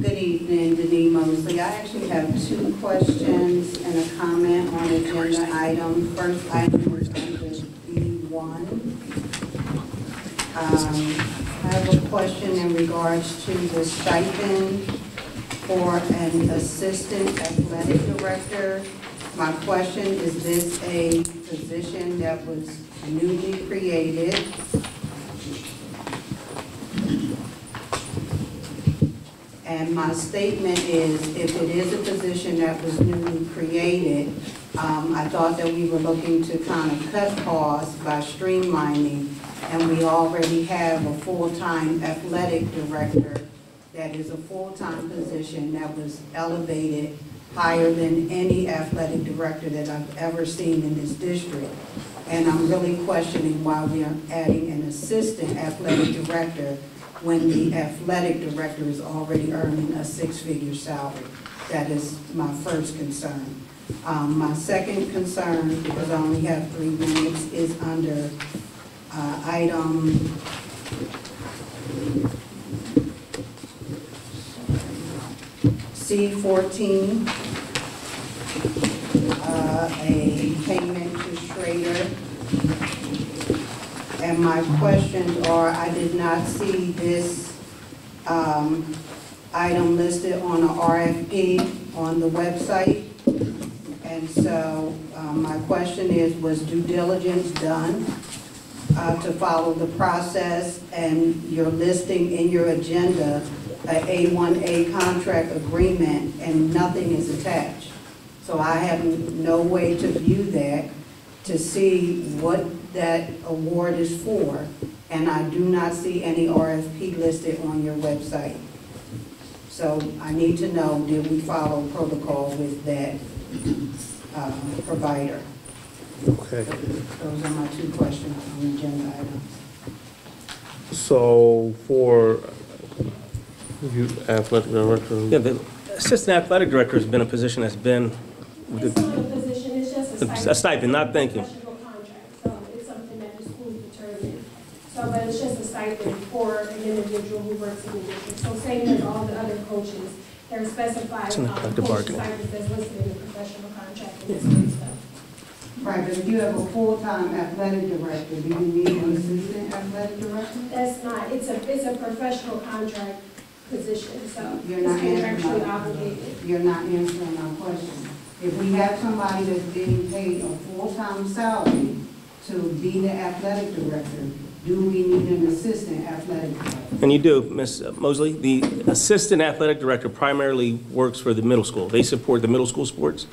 Good evening, Denise I actually have two questions and a comment on agenda item. First item is under B1. Um, I have a question in regards to the stipend for an assistant athletic director. My question, is this a position that was newly created? And my statement is, if it is a position that was newly created, um, I thought that we were looking to kind of cut costs by streamlining, and we already have a full-time athletic director that is a full-time position that was elevated higher than any athletic director that I've ever seen in this district. And I'm really questioning why we are adding an assistant athletic director when the athletic director is already earning a six-figure salary. That is my first concern. Um, my second concern, because I only have three minutes, is under, uh, item C fourteen, uh, a payment to Schrader. And my questions are, I did not see this, um, item listed on the RFP on the website. And so, um, my question is, was due diligence done, uh, to follow the process? And you're listing in your agenda, a A1A contract agreement, and nothing is attached. So I have no way to view that, to see what that award is for, and I do not see any RFP listed on your website. So I need to know, did we follow protocol with that uh, provider? Okay. Those are my two questions on the agenda items. So for you athletic director. Yeah, the assistant athletic director has been a position that's been, It's not a position, it's just a stipend. a stipend, not thanking. Professional contract, so it's something that the schools determine. So, but it's just a stipend for an individual who works in the district. So same as all the other coaches, they're specified, It's an um, collective coach bargaining. stipends that's listed in the professional contract and this kind of stuff. Right, but if you have a full-time athletic director, do you need an assistant athletic director? That's not, it's a, it's a professional contract position, so You're it's not answering contractually my- obligated. You're not answering my question. If we have somebody that's being paid a full-time salary to be the athletic director, do we need an assistant athletic director? And you do, Ms. Mosley. The assistant athletic director primarily works for the middle school. They support the middle school sports,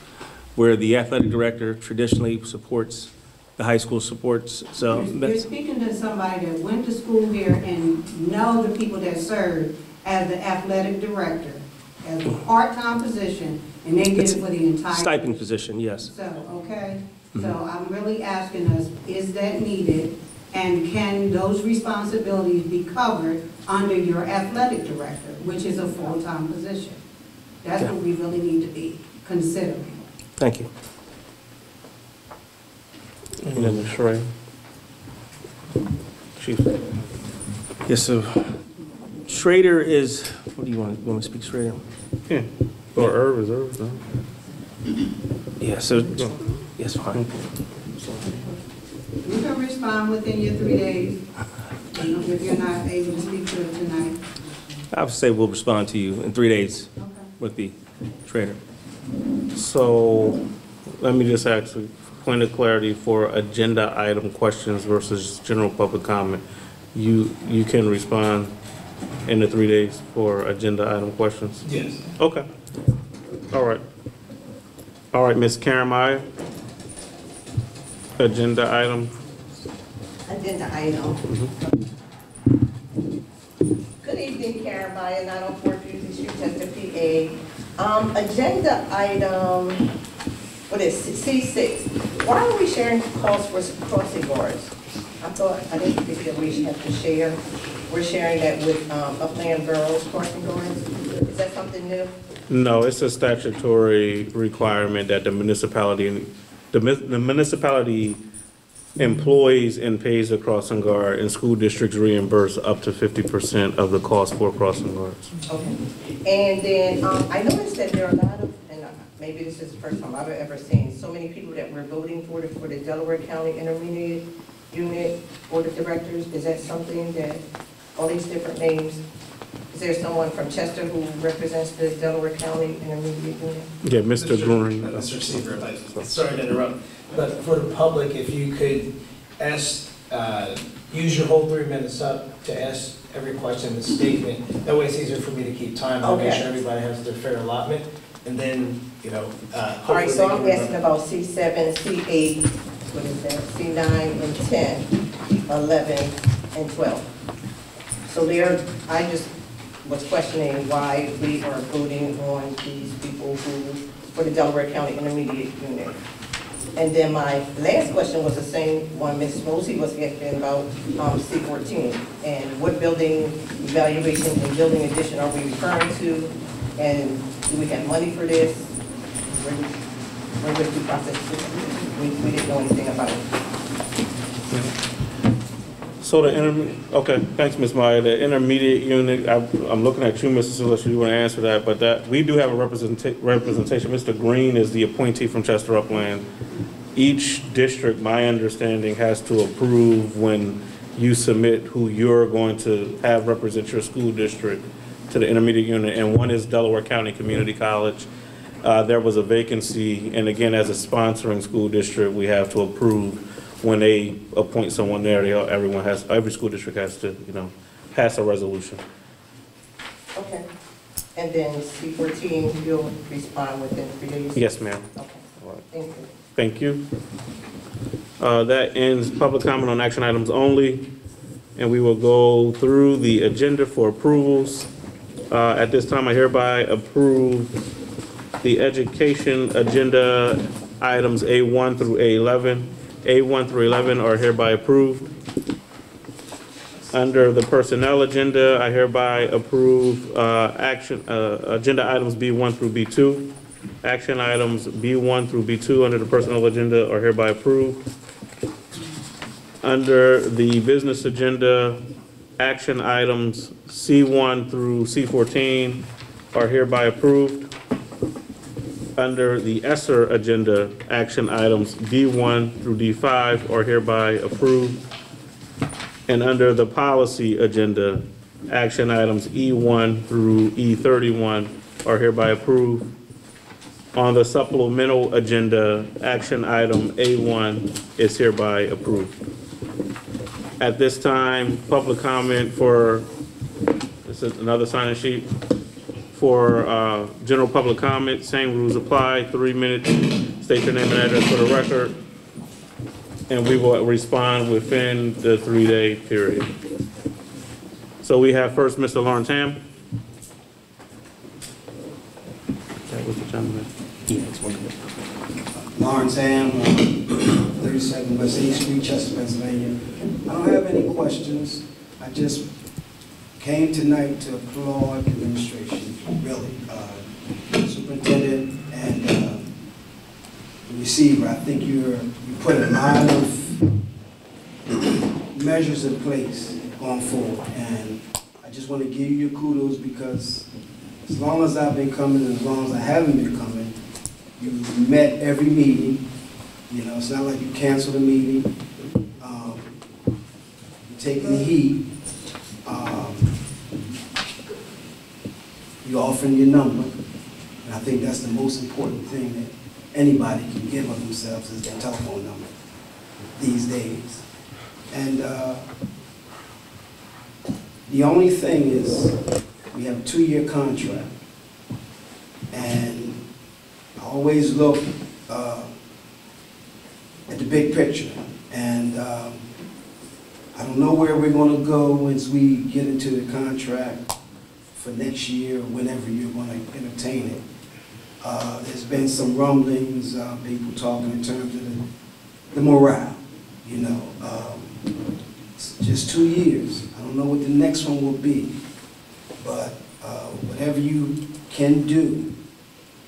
where the athletic director traditionally supports the high school sports. So, You're speaking to somebody that went to school here and know the people that serve as the athletic director, as a part-time position, and they did it for the entire. stipend position, yes. So, okay, so Mhm. I'm really asking us, is that needed? And can those responsibilities be covered under your athletic director, which is a full-time position? That's what we really need to be considering. Thank you. And then Ms. Shrey. Chief. Yes, so Schrader is, what do you want, you want me to speak Schrader? Yeah. Or Irv is Irv, no? Yeah, so, yes, fine. You can respond within your three days, if you're not able to speak to it tonight. I would say we'll respond to you in three days Okay. with the trainer. So, let me just ask a point of clarity for agenda item questions versus general public comment. You, you can respond in the three days for agenda item questions? Yes. Okay. All right. All right, Ms. Karen Meyer. Agenda item. agenda item. Good evening, Karen Meyer, 904 Fusion Street, Chester, PA. Um, agenda item, what is it, C6? Why are we sharing costs for crossing guards? I thought, I didn't think that we should have to share. We're sharing that with, um, Upland Borough's crossing guards. Is that something new? No, it's a statutory requirement that the municipality, the the municipality employs and pays a crossing guard, and school districts reimburse up to fifty percent of the cost for crossing guards. Okay. And then, um, I noticed that there are a lot of, and uh, maybe this is the first time I've ever seen, so many people that were voting for the, for the Delaware County Intermediate Unit Board of Directors. Is that something that, all these different names? Is there someone from Chester who represents the Delaware County Intermediate Unit? Yeah, Mr. Green. Mr. Seaver, I- sorry to interrupt, but for the public, if you could ask, uh, use your whole three minutes up to ask every question and statement. That way it's easier for me to keep time, I'll make Okay. sure everybody has their fair allotment, and then, you know, uh, All right, so I'm can asking about C seven, C eight, what is that, C nine and 10, 11, and twelve. So there, I just was questioning why we are voting on these people who, for the Delaware County Intermediate Unit. And then my last question was the same one Ms. Mosley was asking about, um, C fourteen. And what building evaluation and building addition are we referring to? And do we have money for this? Where was the process? We, we didn't know anything about it. So the inter, okay, thanks, Ms. Meyer. The intermediate unit, I- I'm looking at you, Mr. Silish, you want to answer that, but that, we do have a representa- representation. Mr. Green is the appointee from Chester Upland. Each district, my understanding, has to approve when you submit who you're going to have represent your school district to the intermediate unit, and one is Delaware County Community College. Uh, There was a vacancy, and again, as a sponsoring school district, we have to approve when they appoint someone there, they, everyone has, every school district has to, you know, pass a resolution. Okay. And then C fourteen, you'll respond within three days? Yes, ma'am. Okay, All right. thank you. Thank you. Uh, That ends public comment on action items only, and we will go through the agenda for approvals. Uh, At this time, I hereby approve the education agenda items A1 through A11. A1 through 11 are hereby approved. Under the personnel agenda, I hereby approve uh, action, uh, agenda items B1 through B2. Action items B1 through B2 under the personnel agenda are hereby approved. Under the business agenda, action items C1 through C14 are hereby approved. Under the ESSER agenda, action items D1 through D5 are hereby approved. And under the policy agenda, action items E1 through E31 are hereby approved. On the supplemental agenda, action item A1 is hereby approved. At this time, public comment for, this is another sign-in sheet. For uh, general public comment, same rules apply, three minutes, state your name and address for the record, and we will respond within the three-day period. So we have first Mr. Lawrence Ham. That was the gentleman. Lawrence Ham, uh, 37 West 8th Street, Chester, Pennsylvania. I don't have any questions. I just came tonight to applaud the administration, really. Uh, Superintendent and uh, receiver, I think you're, you put a lot of measures in place going forward. And I just want to give you your kudos because as long as I've been coming and as long as I haven't been coming, you've met every meeting, you know, it's not like you canceled a meeting. Um, You're taking the heat. Um, You offering your number, and I think that's the most important thing that anybody can give of themselves is their telephone number these days. And uh, the only thing is, we have a two-year contract. And I always look uh, at the big picture. And um, I don't know where we're going to go once we get into the contract for next year, or whenever you're going to entertain it. Uh, There's been some rumblings, uh, people talking in terms of the- the morale, you know. um, Just two years. I don't know what the next one will be. But uh, whatever you can do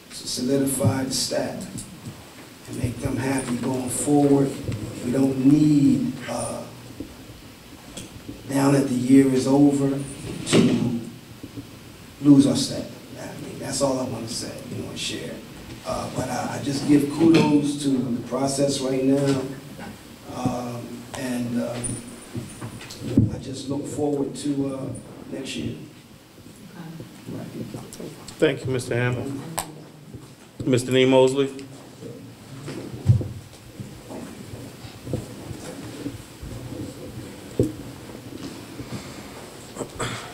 to solidify the staff and make them happy going forward. We don't need, uh, now that the year is over, to lose our staff. I mean, that's all I want to say, you know, and share. Uh, But I I just give kudos to the process right now. Um, And um, I just look forward to uh, next year. Thank you, Mr. Ham. Mr. Nee Mosley?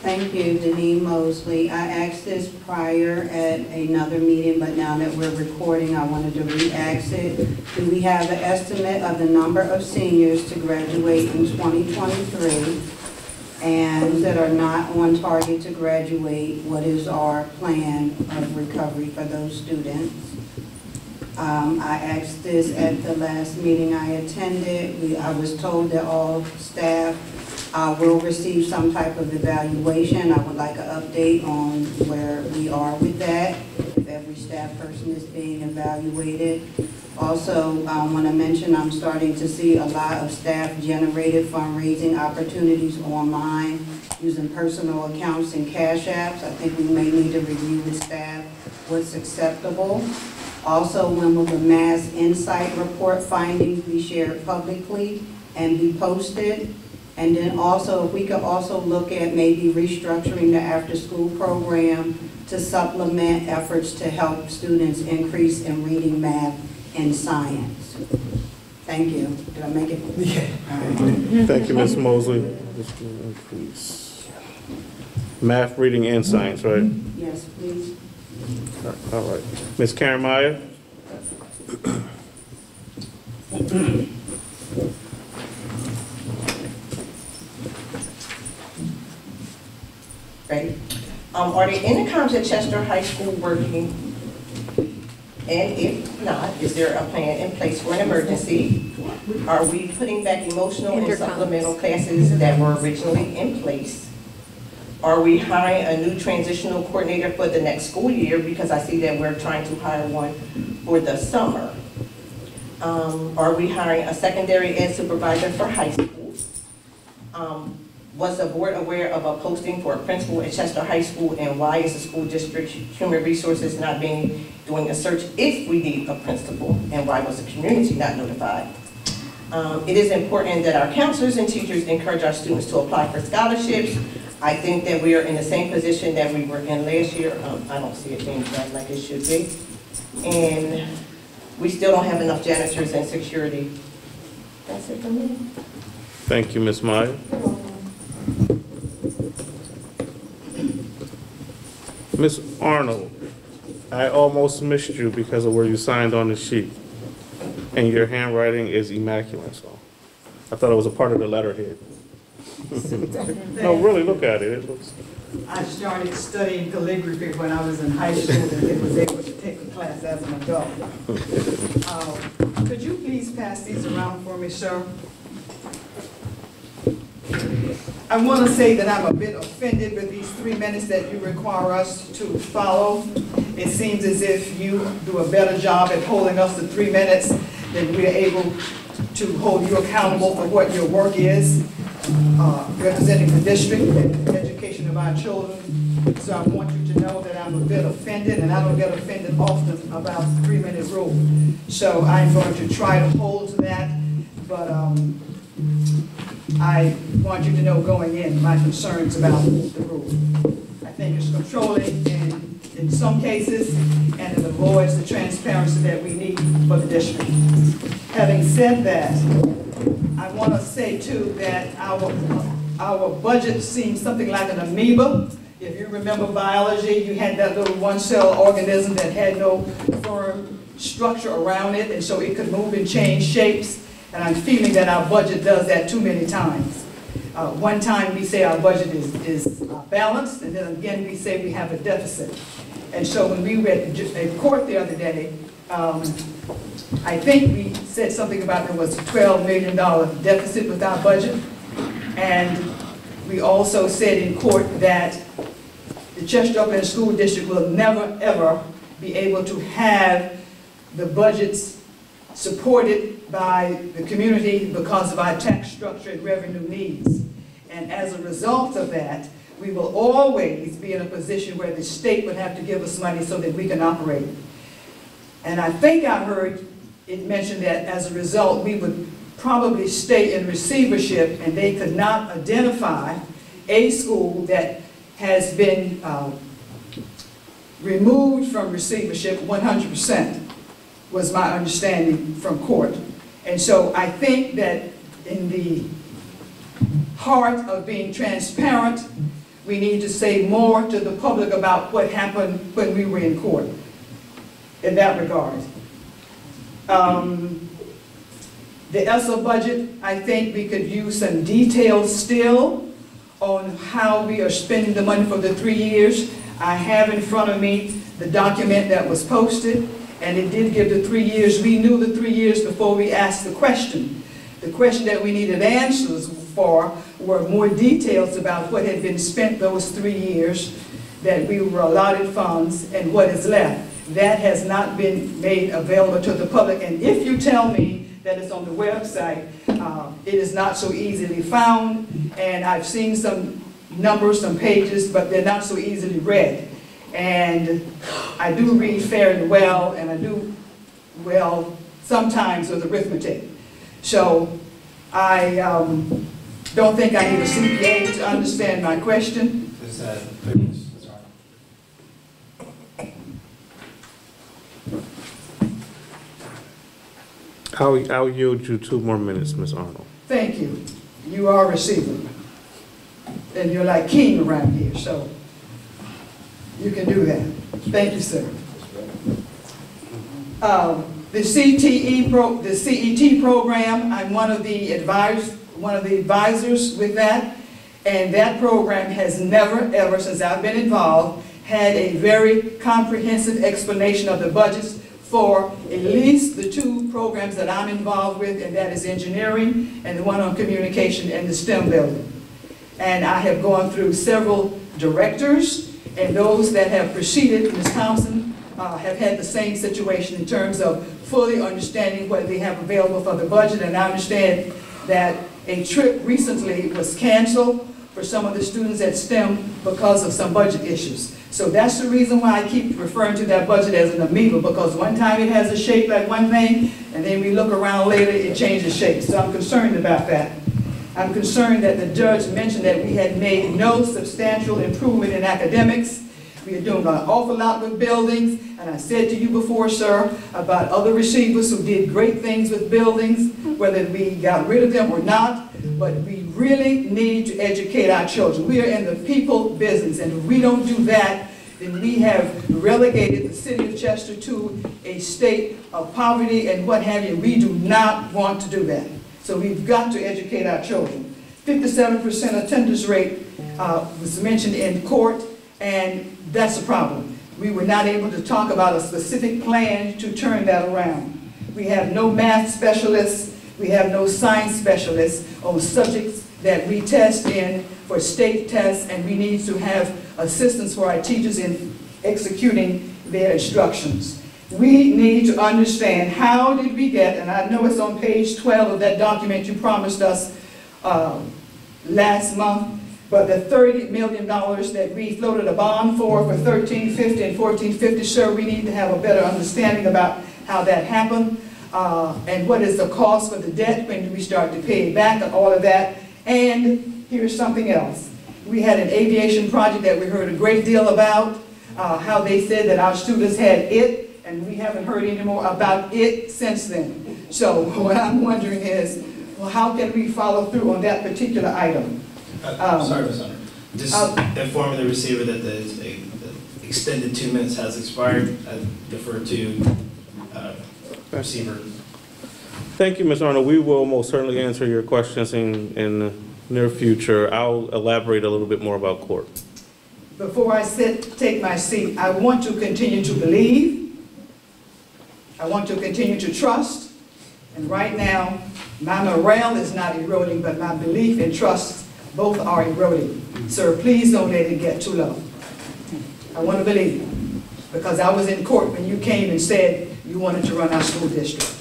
Thank you, Denise Mosley. I asked this prior at another meeting, but now that we're recording, I wanted to re-ask it. Do we have an estimate of the number of seniors to graduate in 2023 and that are not on target to graduate? What is our plan of recovery for those students? Um, I asked this at the last meeting I attended. We, I was told that all staff uh, will receive some type of evaluation. I would like an update on where we are with that, if every staff person is being evaluated. Also, I want to mention, I'm starting to see a lot of staff-generated fundraising opportunities online using personal accounts and cash apps. I think we may need to review with staff what's acceptable. Also, when will the Mass Insight Report findings be shared publicly and be posted? And then also, if we could also look at maybe restructuring the after-school program to supplement efforts to help students increase in reading, math, and science. Thank you. Did I make it? Yeah. Thank you, Ms. Mosley. Increase. Math, reading, and science, right? Yes, please. All right. Ms. Karen Meyer? Ready? Um, are they in the comms at Chester High School working? And if not, is there a plan in place for an emergency? Are we putting back emotional and supplemental classes that were originally in place? Are we hiring a new transitional coordinator for the next school year? Because I see that we're trying to hire one for the summer. Um, Are we hiring a secondary ed supervisor for high schools? Um, Was the board aware of a posting for a principal at Chester High School? And why is the school district human resources not being, doing a search if we need a principal? And why was the community not notified? Um, It is important that our counselors and teachers encourage our students to apply for scholarships. I think that we are in the same position that we were in last year. Um, I don't see it being done like it should be. And we still don't have enough janitors and security. That's it for me. Thank you, Ms. Meyer. Ms. Arnold, I almost missed you because of where you signed on the sheet. And your handwriting is immaculate, so I thought it was a part of the letterhead. *laughs* No, really, look at it. It looks, I started studying calligraphy when I was in high school and was able to take a class as an adult. *laughs* Uh, Could you please pass these around for me, sir? I want to say that I'm a bit offended with these three minutes that you require us to follow. It seems as if you do a better job at holding us to three minutes than we're able to hold you accountable for what your work is, uh, representing the district and the education of our children. So I want you to know that I'm a bit offended, and I don't get offended often about the three-minute rule. So I'm going to try to hold to that, but um, I want you to know going in, my concerns about the rule. I think it's controlling in, in some cases, and it avoids the transparency that we need for the district. Having said that, I want to say too that our, our budget seems something like an amoeba. If you remember biology, you had that little one-cell organism that had no firm structure around it, and so it could move and change shapes. And I'm feeling that our budget does that too many times. Uh, One time, we say our budget is, is uh, balanced, and then again, we say we have a deficit. And so when we were at at court the other day, um, I think we said something about there was a $12 million deficit with our budget. And we also said in court that the Chester Upland School District will never, ever be able to have the budgets supported by the community because of our tax structure and revenue needs. And as a result of that, we will always be in a position where the state would have to give us money so that we can operate. And I think I heard it mentioned that as a result, we would probably stay in receivership and they could not identify a school that has been um, removed from receivership 100% was my understanding from court. And so I think that in the heart of being transparent, we need to say more to the public about what happened when we were in court in that regard. Um, The ESSA budget, I think we could use some details still on how we are spending the money for the three years. I have in front of me the document that was posted, and it did give the three years. We knew the three years before we asked the question. The question that we needed answers for were more details about what had been spent those three years, that we were allotted funds, and what is left. That has not been made available to the public, and if you tell me that it's on the website, uh, it is not so easily found, and I've seen some numbers, some pages, but they're not so easily read. And I do read fairly well, and I do well sometimes with arithmetic. So I um, don't think I need a CPA to understand my question. Is that, that's all right. I'll, I'll yield you two more minutes, Ms. Arnold. Thank you. You are a receiver. And you're like king around here, so you can do that. Thank you, sir. Um, The CTE pro, the CET program, I'm one of the advisors, one of the advisors with that. And that program has never, ever, since I've been involved, had a very comprehensive explanation of the budgets for at least the two programs that I'm involved with, and that is engineering and the one on communication and the STEM building. And I have gone through several directors, and those that have preceded Ms. Thompson uh, have had the same situation in terms of fully understanding what they have available for the budget. And I understand that a trip recently was canceled for some of the students at STEM because of some budget issues. So that's the reason why I keep referring to that budget as an amoeba, because one time it has a shape like one thing, and then we look around later, it changes shape. So I'm concerned about that. I'm concerned that the judge mentioned that we had made no substantial improvement in academics. We are doing an awful lot with buildings, and I said to you before, sir, about other receivers who did great things with buildings, whether we got rid of them or not, but we really need to educate our children. We are in the people business, and if we don't do that, then we have relegated the city of Chester to a state of poverty and what have you. We do not want to do that. So we've got to educate our children. 57% attendance rate uh, was mentioned in court, and that's a problem. We were not able to talk about a specific plan to turn that around. We have no math specialists, we have no science specialists on subjects that we test in for state tests, and we need to have assistance for our teachers in executing their instructions. We need to understand how did we get, and I know it's on page 12 of that document you promised us uh, last month, but the $30 million that we floated a bond for, for 1350 and 1450, sir, we need to have a better understanding about how that happened, uh, and what is the cost for the debt, when do we start to pay it back, and all of that. And here's something else. We had an aviation project that we heard a great deal about, uh, how they said that our students had it, and we haven't heard any more about it since then. So *laughs* what I'm wondering is, well, how can we follow through on that particular item? Uh, Um, Sorry, Ms. Hunter. Just uh, informing the receiver that the the extended two minutes has expired. I defer to uh, receiver. Thank you, Ms. Arnold. We will most certainly answer your questions in, in the near future. I'll elaborate a little bit more about court. Before I sit, take my seat, I want to continue to believe. I want to continue to trust. And right now, my morale is not eroding, but my belief and trust both are eroding. Sir, please don't let it get too low. I want to believe, because I was in court when you came and said you wanted to run our school district.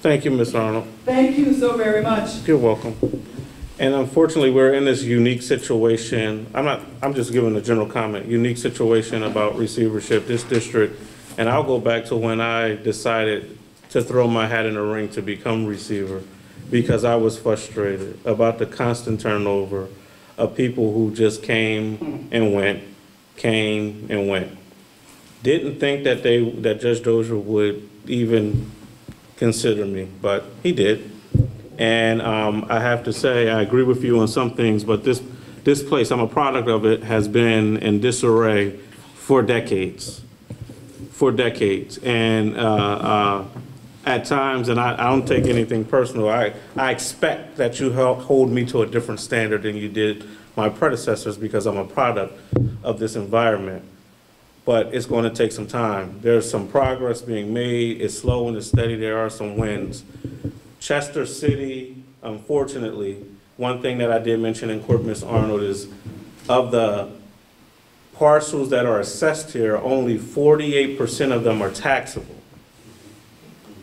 Thank you, Ms. Arnold. Thank you so very much. You're welcome. And unfortunately, we're in this unique situation. I'm not, I'm just giving a general comment, unique situation about receivership, this district. And I'll go back to when I decided to throw my hat in the ring to become receiver because I was frustrated about the constant turnover of people who just came and went, came and went. Didn't think that they, that Judge Dozor would even consider me, but he did. And um, I have to say, I agree with you on some things, but this, this place, I'm a product of it, has been in disarray for decades. For decades. And uh, uh, at times, and I, I don't take anything personal, I, I expect that you hold me to a different standard than you did my predecessors because I'm a product of this environment. But it's going to take some time. There's some progress being made. It's slow and it's steady. There are some wins. Chester City, unfortunately, one thing that I did mention in court, Ms. Arnold, is of the parcels that are assessed here, only 48% of them are taxable.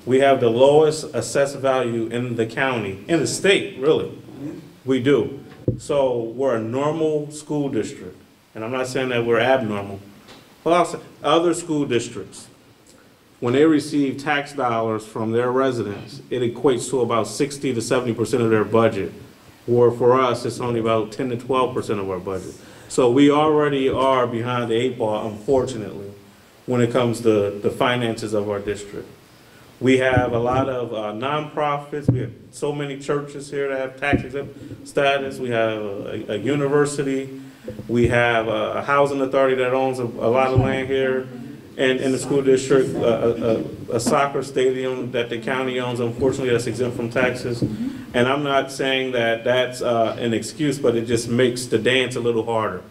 We have the lowest assessed value in the county, in the state, really. We do. So we're a normal school district, and I'm not saying that we're abnormal. Well, other school districts, when they receive tax dollars from their residents, it equates to about 60 to 70% of their budget. Where for us, it's only about 10 to 12% of our budget. So we already are behind the eight ball, unfortunately, when it comes to the finances of our district. We have a lot of uh, nonprofits. We have so many churches here that have tax exempt status. We have a, a university. We have a, a housing authority that owns a, a lot of land here And in the school district, a, a soccer stadium that the county owns. Unfortunately, that's exempt from taxes. And I'm not saying that that's uh, an excuse, but it just makes the dance a little harder.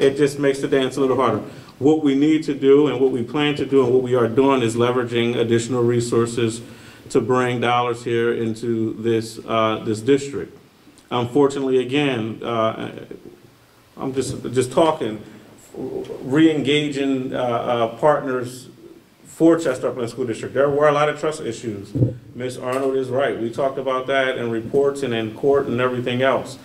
It just makes the dance a little harder. What we need to do and what we plan to do and what we are doing is leveraging additional resources to bring dollars here into this, uh, this district. Unfortunately, again, uh, I'm just, just talking, re-engaging uh, uh, partners for Chester Upland School District. There were a lot of trust issues. Ms. Arnold is right. We talked about that in reports and in court and everything else.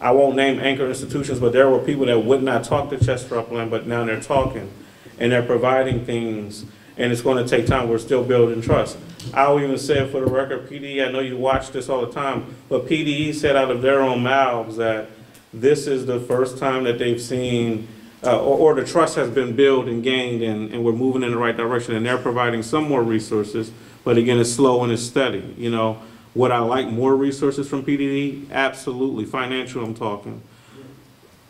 I won't name anchor institutions, but there were people that would not talk to Chester Upland, but now they're talking. And they're providing things, and it's gonna take time. We're still building trust. I'll even say for the record, PDE, I know you watch this all the time, but PDE said out of their own mouths that this is the first time that they've seen, uh, or, or the trust has been built and gained, and, and we're moving in the right direction, and they're providing some more resources, but again, it's slow and it's steady, you know? Would I like more resources from PDE? Absolutely, financial I'm talking.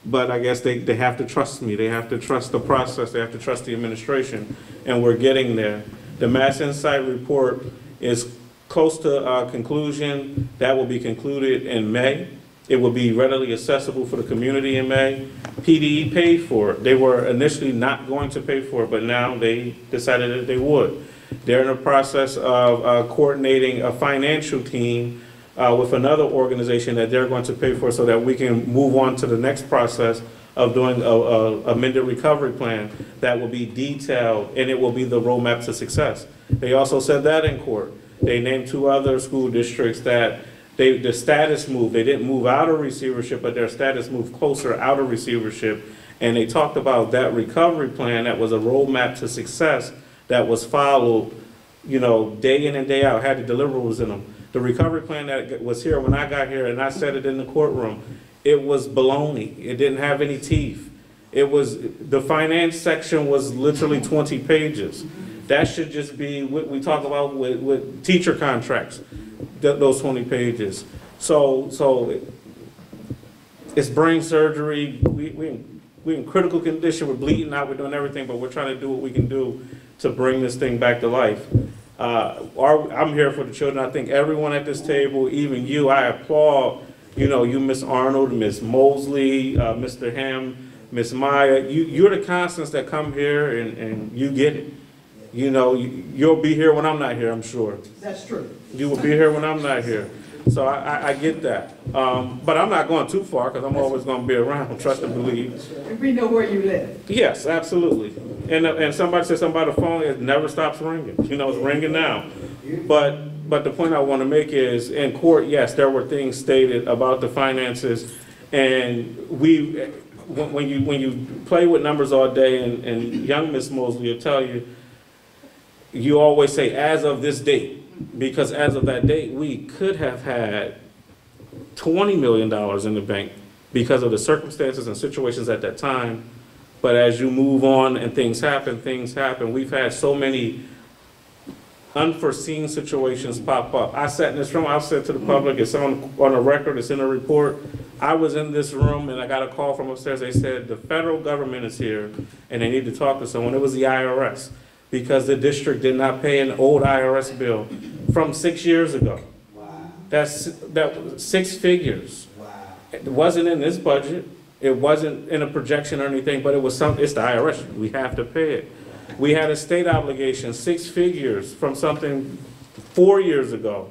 But I guess they, they have to trust me, they have to trust the process, they have to trust the administration, and we're getting there. The Mass Insight Report is close to uh, conclusion, that will be concluded in May. It will be readily accessible for the community in May. PDE paid for it, they were initially not going to pay for it, but now they decided that they would. They're in the process of uh, coordinating a financial team uh, with another organization that they're going to pay for so that we can move on to the next process of doing a, a amended recovery plan that will be detailed and it will be the roadmap to success. They also said that in court. They named two other school districts that they, the status moved. They didn't move out of receivership, but their status moved closer out of receivership. And they talked about that recovery plan that was a roadmap to success that was followed, you know, day in and day out, had the deliverables in them. The recovery plan that was here when I got here, and I said it in the courtroom, it was baloney. It didn't have any teeth. It was, the finance section was literally 20 pages. That should just be what we talk about with, with teacher contracts, th- those 20 pages. So, so it's brain surgery. We, we, in- we in critical condition. We're bleeding out. We're doing everything, but we're trying to do what we can do to bring this thing back to life. Uh, our, I'm here for the children. I think everyone at this table, even you, I applaud, you know, you, Miss Arnold, Miss Mosley, uh, Mr. Ham, Miss Meyer. You, you're the constants that come here and, and you get it. You know, you, you'll be here when I'm not here, I'm sure. That's true. You will be here when I'm not here. So I, I, I get that. Um, but I'm not going too far because I'm always going to be around, *laughs* trust and believe. And we know where you live. Yes, absolutely. And, uh, and somebody said something about the phone, it never stops ringing. You know, it's ringing now. But, but the point I want to make is, in court, yes, there were things stated about the finances. And we, when, when you, when you play with numbers all day, and, and young Miss Mosley will tell you, you always say, as of this date. Because as of that date, we could have had twenty million dollars in the bank because of the circumstances and situations at that time. But as you move on and things happen, things happen. We've had so many unforeseen situations pop up. I sat in this room, I've said to the public, it's on, on a record, it's in a report. I was in this room and I got a call from upstairs. They said, the federal government is here and they need to talk to someone. It was the IRS because the district did not pay an old IRS bill from six years ago. That's, that six figures. It wasn't in this budget. It wasn't in a projection or anything, but it was some, it's the IRS. We have to pay it. We had a state obligation, six figures from something four years ago.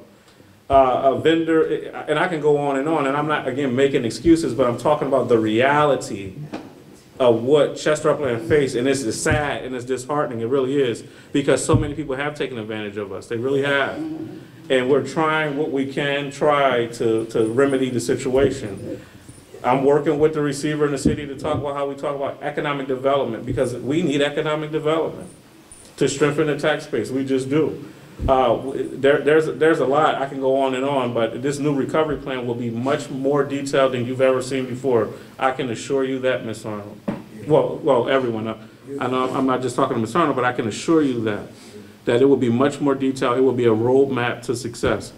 Uh, a vendor, and I can go on and on, and I'm not, again, making excuses, but I'm talking about the reality of what Chester Upland faced, and this is sad and it's disheartening, it really is, because so many people have taken advantage of us, they really have. And we're trying what we can try to, to remedy the situation. I'm working with the receiver in the city to talk about how we talk about economic development, because we need economic development to strengthen the tax base, we just do. Uh, there, there's, there's a lot, I can go on and on, but this new recovery plan will be much more detailed than you've ever seen before. I can assure you that, Ms. Arnold. Well, well, everyone, uh, I know I'm not just talking to Ms. Arnold, but I can assure you that, that it will be much more detailed, it will be a roadmap to success.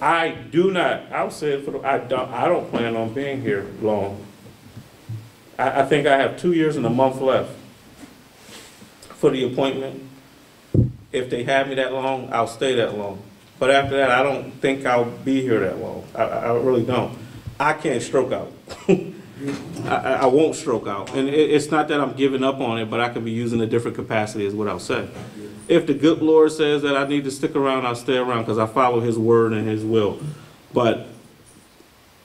I do not, I'll say it for, the- I don't, I don't plan on being here long. I, I think I have two years and a month left for the appointment. If they have me that long, I'll stay that long. But after that, I don't think I'll be here that long. I, I really don't. I can't stroke out. *laughs* I, I won't stroke out. And it, it's not that I'm giving up on it, but I could be using a different capacity is what I'll say. If the good Lord says that I need to stick around, I'll stay around because I follow his word and his will. But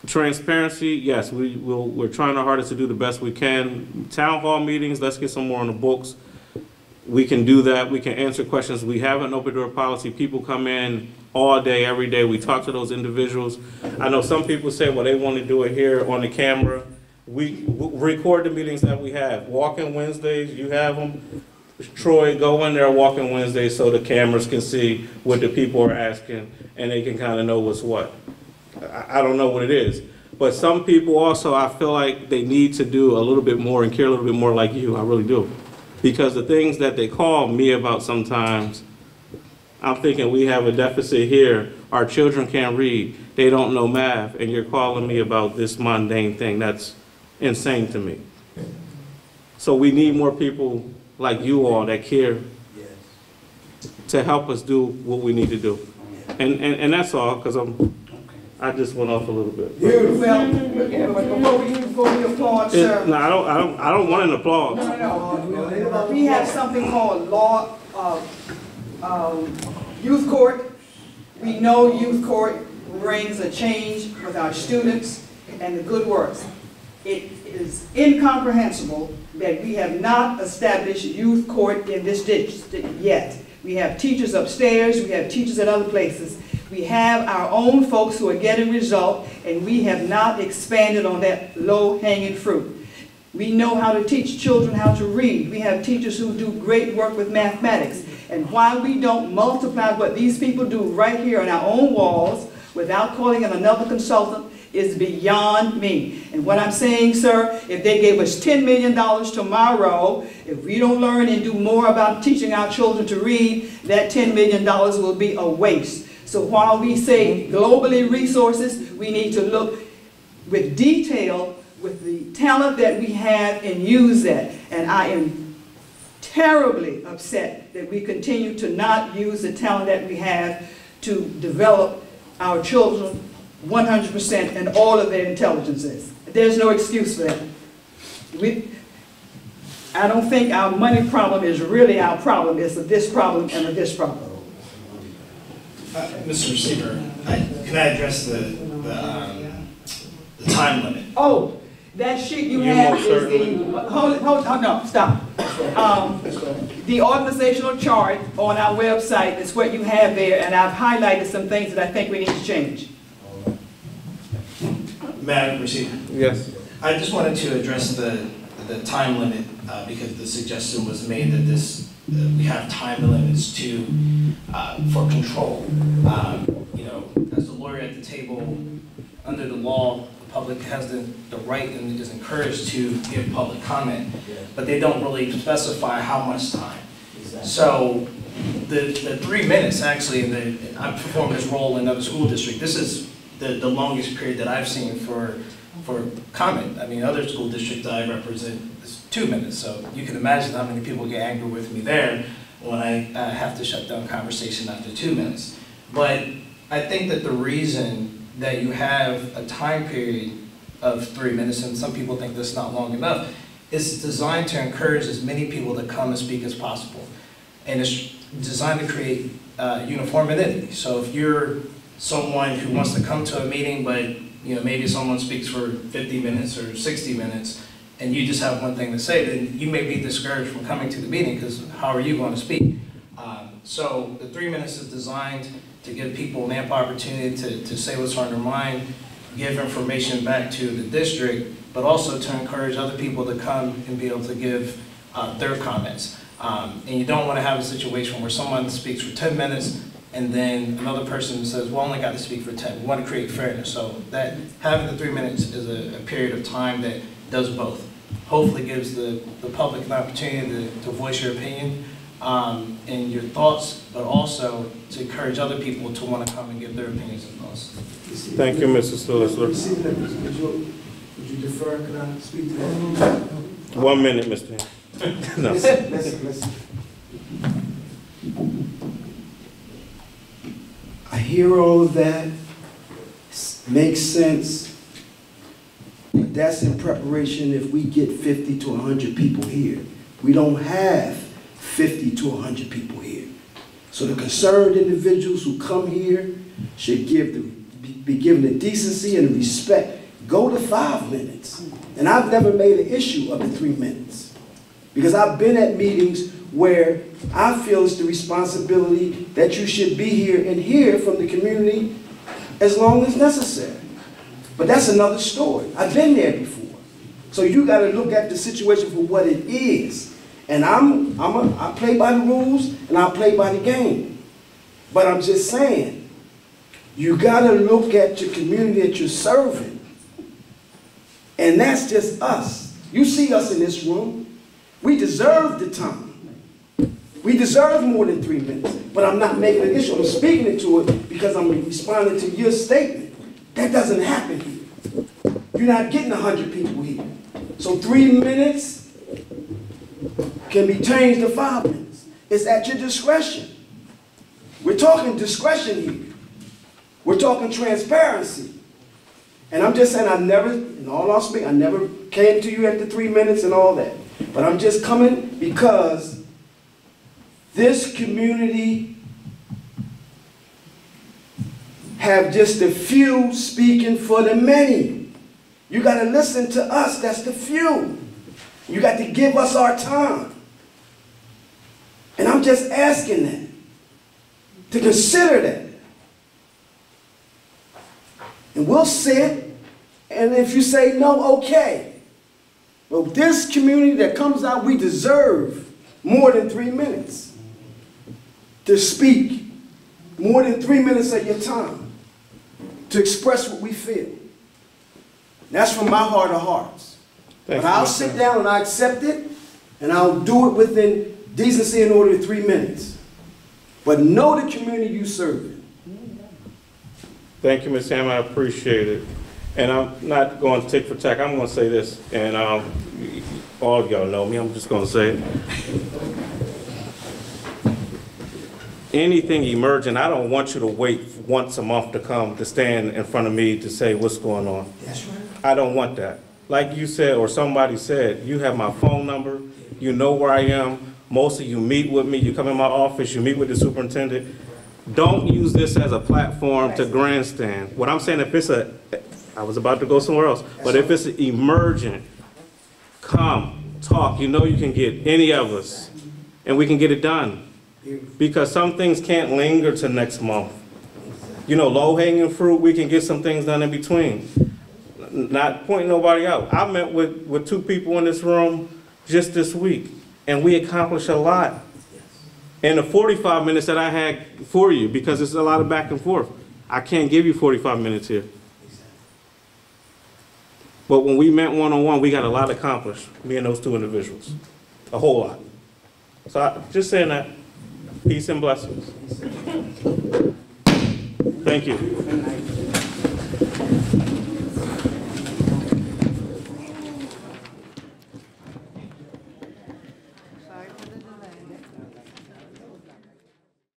transparency, yes, we will, we're trying our hardest to do the best we can. Town hall meetings, let's get some more on the books. We can do that. We can answer questions. We have an open door policy. People come in all day, every day. We talk to those individuals. I know some people say, well, they want to do it here on the camera. We record the meetings that we have. Walk-in Wednesdays, you have them. Troy, go in there walking Wednesdays so the cameras can see what the people are asking and they can kind of know what's what. I, I don't know what it is. But some people also, I feel like they need to do a little bit more and care a little bit more like you. I really do. Because the things that they call me about sometimes, I'm thinking we have a deficit here. Our children can't read. They don't know math. And you're calling me about this mundane thing. That's insane to me. So we need more people like you all that care to help us do what we need to do. And, and, and that's all, because I'm, I just went off a little bit. Well, before we, before we applaud, It- sir. No, I don't, I don't, I don't want an applause. No, no, no. We have something called law, uh, um, youth court. We know youth court brings a change with our students and the good works. It is incomprehensible that we have not established youth court in this district yet. We have teachers upstairs, we have teachers at other places. We have our own folks who are getting results, and we have not expanded on that low-hanging fruit. We know how to teach children how to read. We have teachers who do great work with mathematics. And why we don't multiply what these people do right here on our own walls without calling in another consultant is beyond me. And what I'm saying, sir, if they gave us $10 million tomorrow, if we don't learn and do more about teaching our children to read, that $10 million will be a waste. So while we say globally resources, we need to look with detail with the talent that we have and use that. And I am terribly upset that we continue to not use the talent that we have to develop our children 100% and all of their intelligences. There's no excuse for that. We, I don't think our money problem is really our problem. It's a this problem and a this problem. Uh, Mr. Receiver, I- can I address the, the, um, the time limit? Oh, that sheet you You have most is the, certainly- hold, it, hold, oh, no, stop. Um, The organizational chart on our website is what you have there, and I've highlighted some things that I think we need to change. Madam Receiver, Yes. I just wanted to address the, the time limit, uh, because the suggestion was made that this, we have time limits to, uh, for control. Um, You know, as a lawyer at the table, under the law, the public has the, the right and is encouraged to give public comment, but they don't really specify how much time. So the, the three minutes, actually, in the, I performed this role in another school district. This is the, the longest period that I've seen for, for comment. I mean, other school districts I represent two minutes, so you can imagine how many people get angry with me there when I uh, have to shut down conversation after two minutes. But I think that the reason that you have a time period of three minutes, and some people think that's not long enough, is designed to encourage as many people to come and speak as possible. And it's designed to create uh, uniformity. So if you're someone who wants to come to a meeting, but, you know, maybe someone speaks for 50 minutes or 60 minutes, and you just have one thing to say, then you may be discouraged from coming to the meeting, because how are you going to speak? Um, So the three minutes is designed to give people an ample opportunity to, to say what's on their mind, give information back to the district, but also to encourage other people to come and be able to give uh, their comments. Um, And you don't want to have a situation where someone speaks for 10 minutes and then another person says, well, I only got to speak for 10. We want to create fairness. So that, having the three minutes is a, a period of time that does both. Hopefully gives the, the public an opportunity to, to voice your opinion um, and your thoughts, but also to encourage other people to want to come and give their opinions and thoughts. Thank you, Mr. Solicitor. Would you, would you defer, could I speak to that? One minute, Mr. *laughs* No. Listen, listen, listen. I hear all of that, s- makes sense. But that's in preparation if we get 50 to 100 people here. We don't have 50 to 100 people here. So the concerned individuals who come here should give the, be- given the decency and the respect. Go to five minutes. And I've never made an issue of the three minutes. Because I've been at meetings where I feel it's the responsibility that you should be here and hear from the community as long as necessary. But that's another story. I've been there before. So you gotta look at the situation for what it is. And I'm, I'm a, I play by the rules and I play by the game. But I'm just saying, you gotta look at your community that you're serving. And that's just us. You see us in this room. We deserve the time. We deserve more than three minutes. But I'm not making an issue. I'm speaking into it because I'm responding to your statement. That doesn't happen here. You're not getting 100 people here. So three minutes can be changed to five minutes. It's at your discretion. We're talking discretion here. We're talking transparency. And I'm just saying, I never, in all honesty, I never came to you at the three minutes and all that. But I'm just coming because this community have just the few speaking for the many. You got to listen to us, that's the few. You got to give us our time. And I'm just asking that, to consider that. And we'll sit, and if you say no, okay. But this community that comes out, we deserve more than three minutes to speak, more than three minutes of your time to express what we feel. That's from my heart of hearts. Thank But I'll sit down and I accept it, and I'll do it within decency and order in three minutes. But know the community you serve. Thank you, Ms. Hammond, I appreciate it. And I'm not going tick for tack, I'm gonna say this, and, um, all of y'all know me, I'm just gonna say it. Anything emerging, I don't want you to wait once a month to come to stand in front of me to say what's going on. That's right. I don't want that. Like you said, or somebody said, you have my phone number, you know where I am, most of you meet with me, you come in my office, you meet with the superintendent. Don't use this as a platform to grandstand. What I'm saying, if it's a, I was about to go somewhere else, but if it's emergent, come, talk, you know you can get any of us, and we can get it done. Because some things can't linger to next month. You know, low hanging fruit, we can get some things done in between. Not pointing nobody out. I met with, with two people in this room just this week, and we accomplished a lot. In the forty-five minutes that I had for you, because it's a lot of back and forth, I can't give you forty-five minutes here. But when we met one-on-one, we got a lot accomplished, me and those two individuals, a whole lot. So I, just saying that, peace and blessings. Thank you.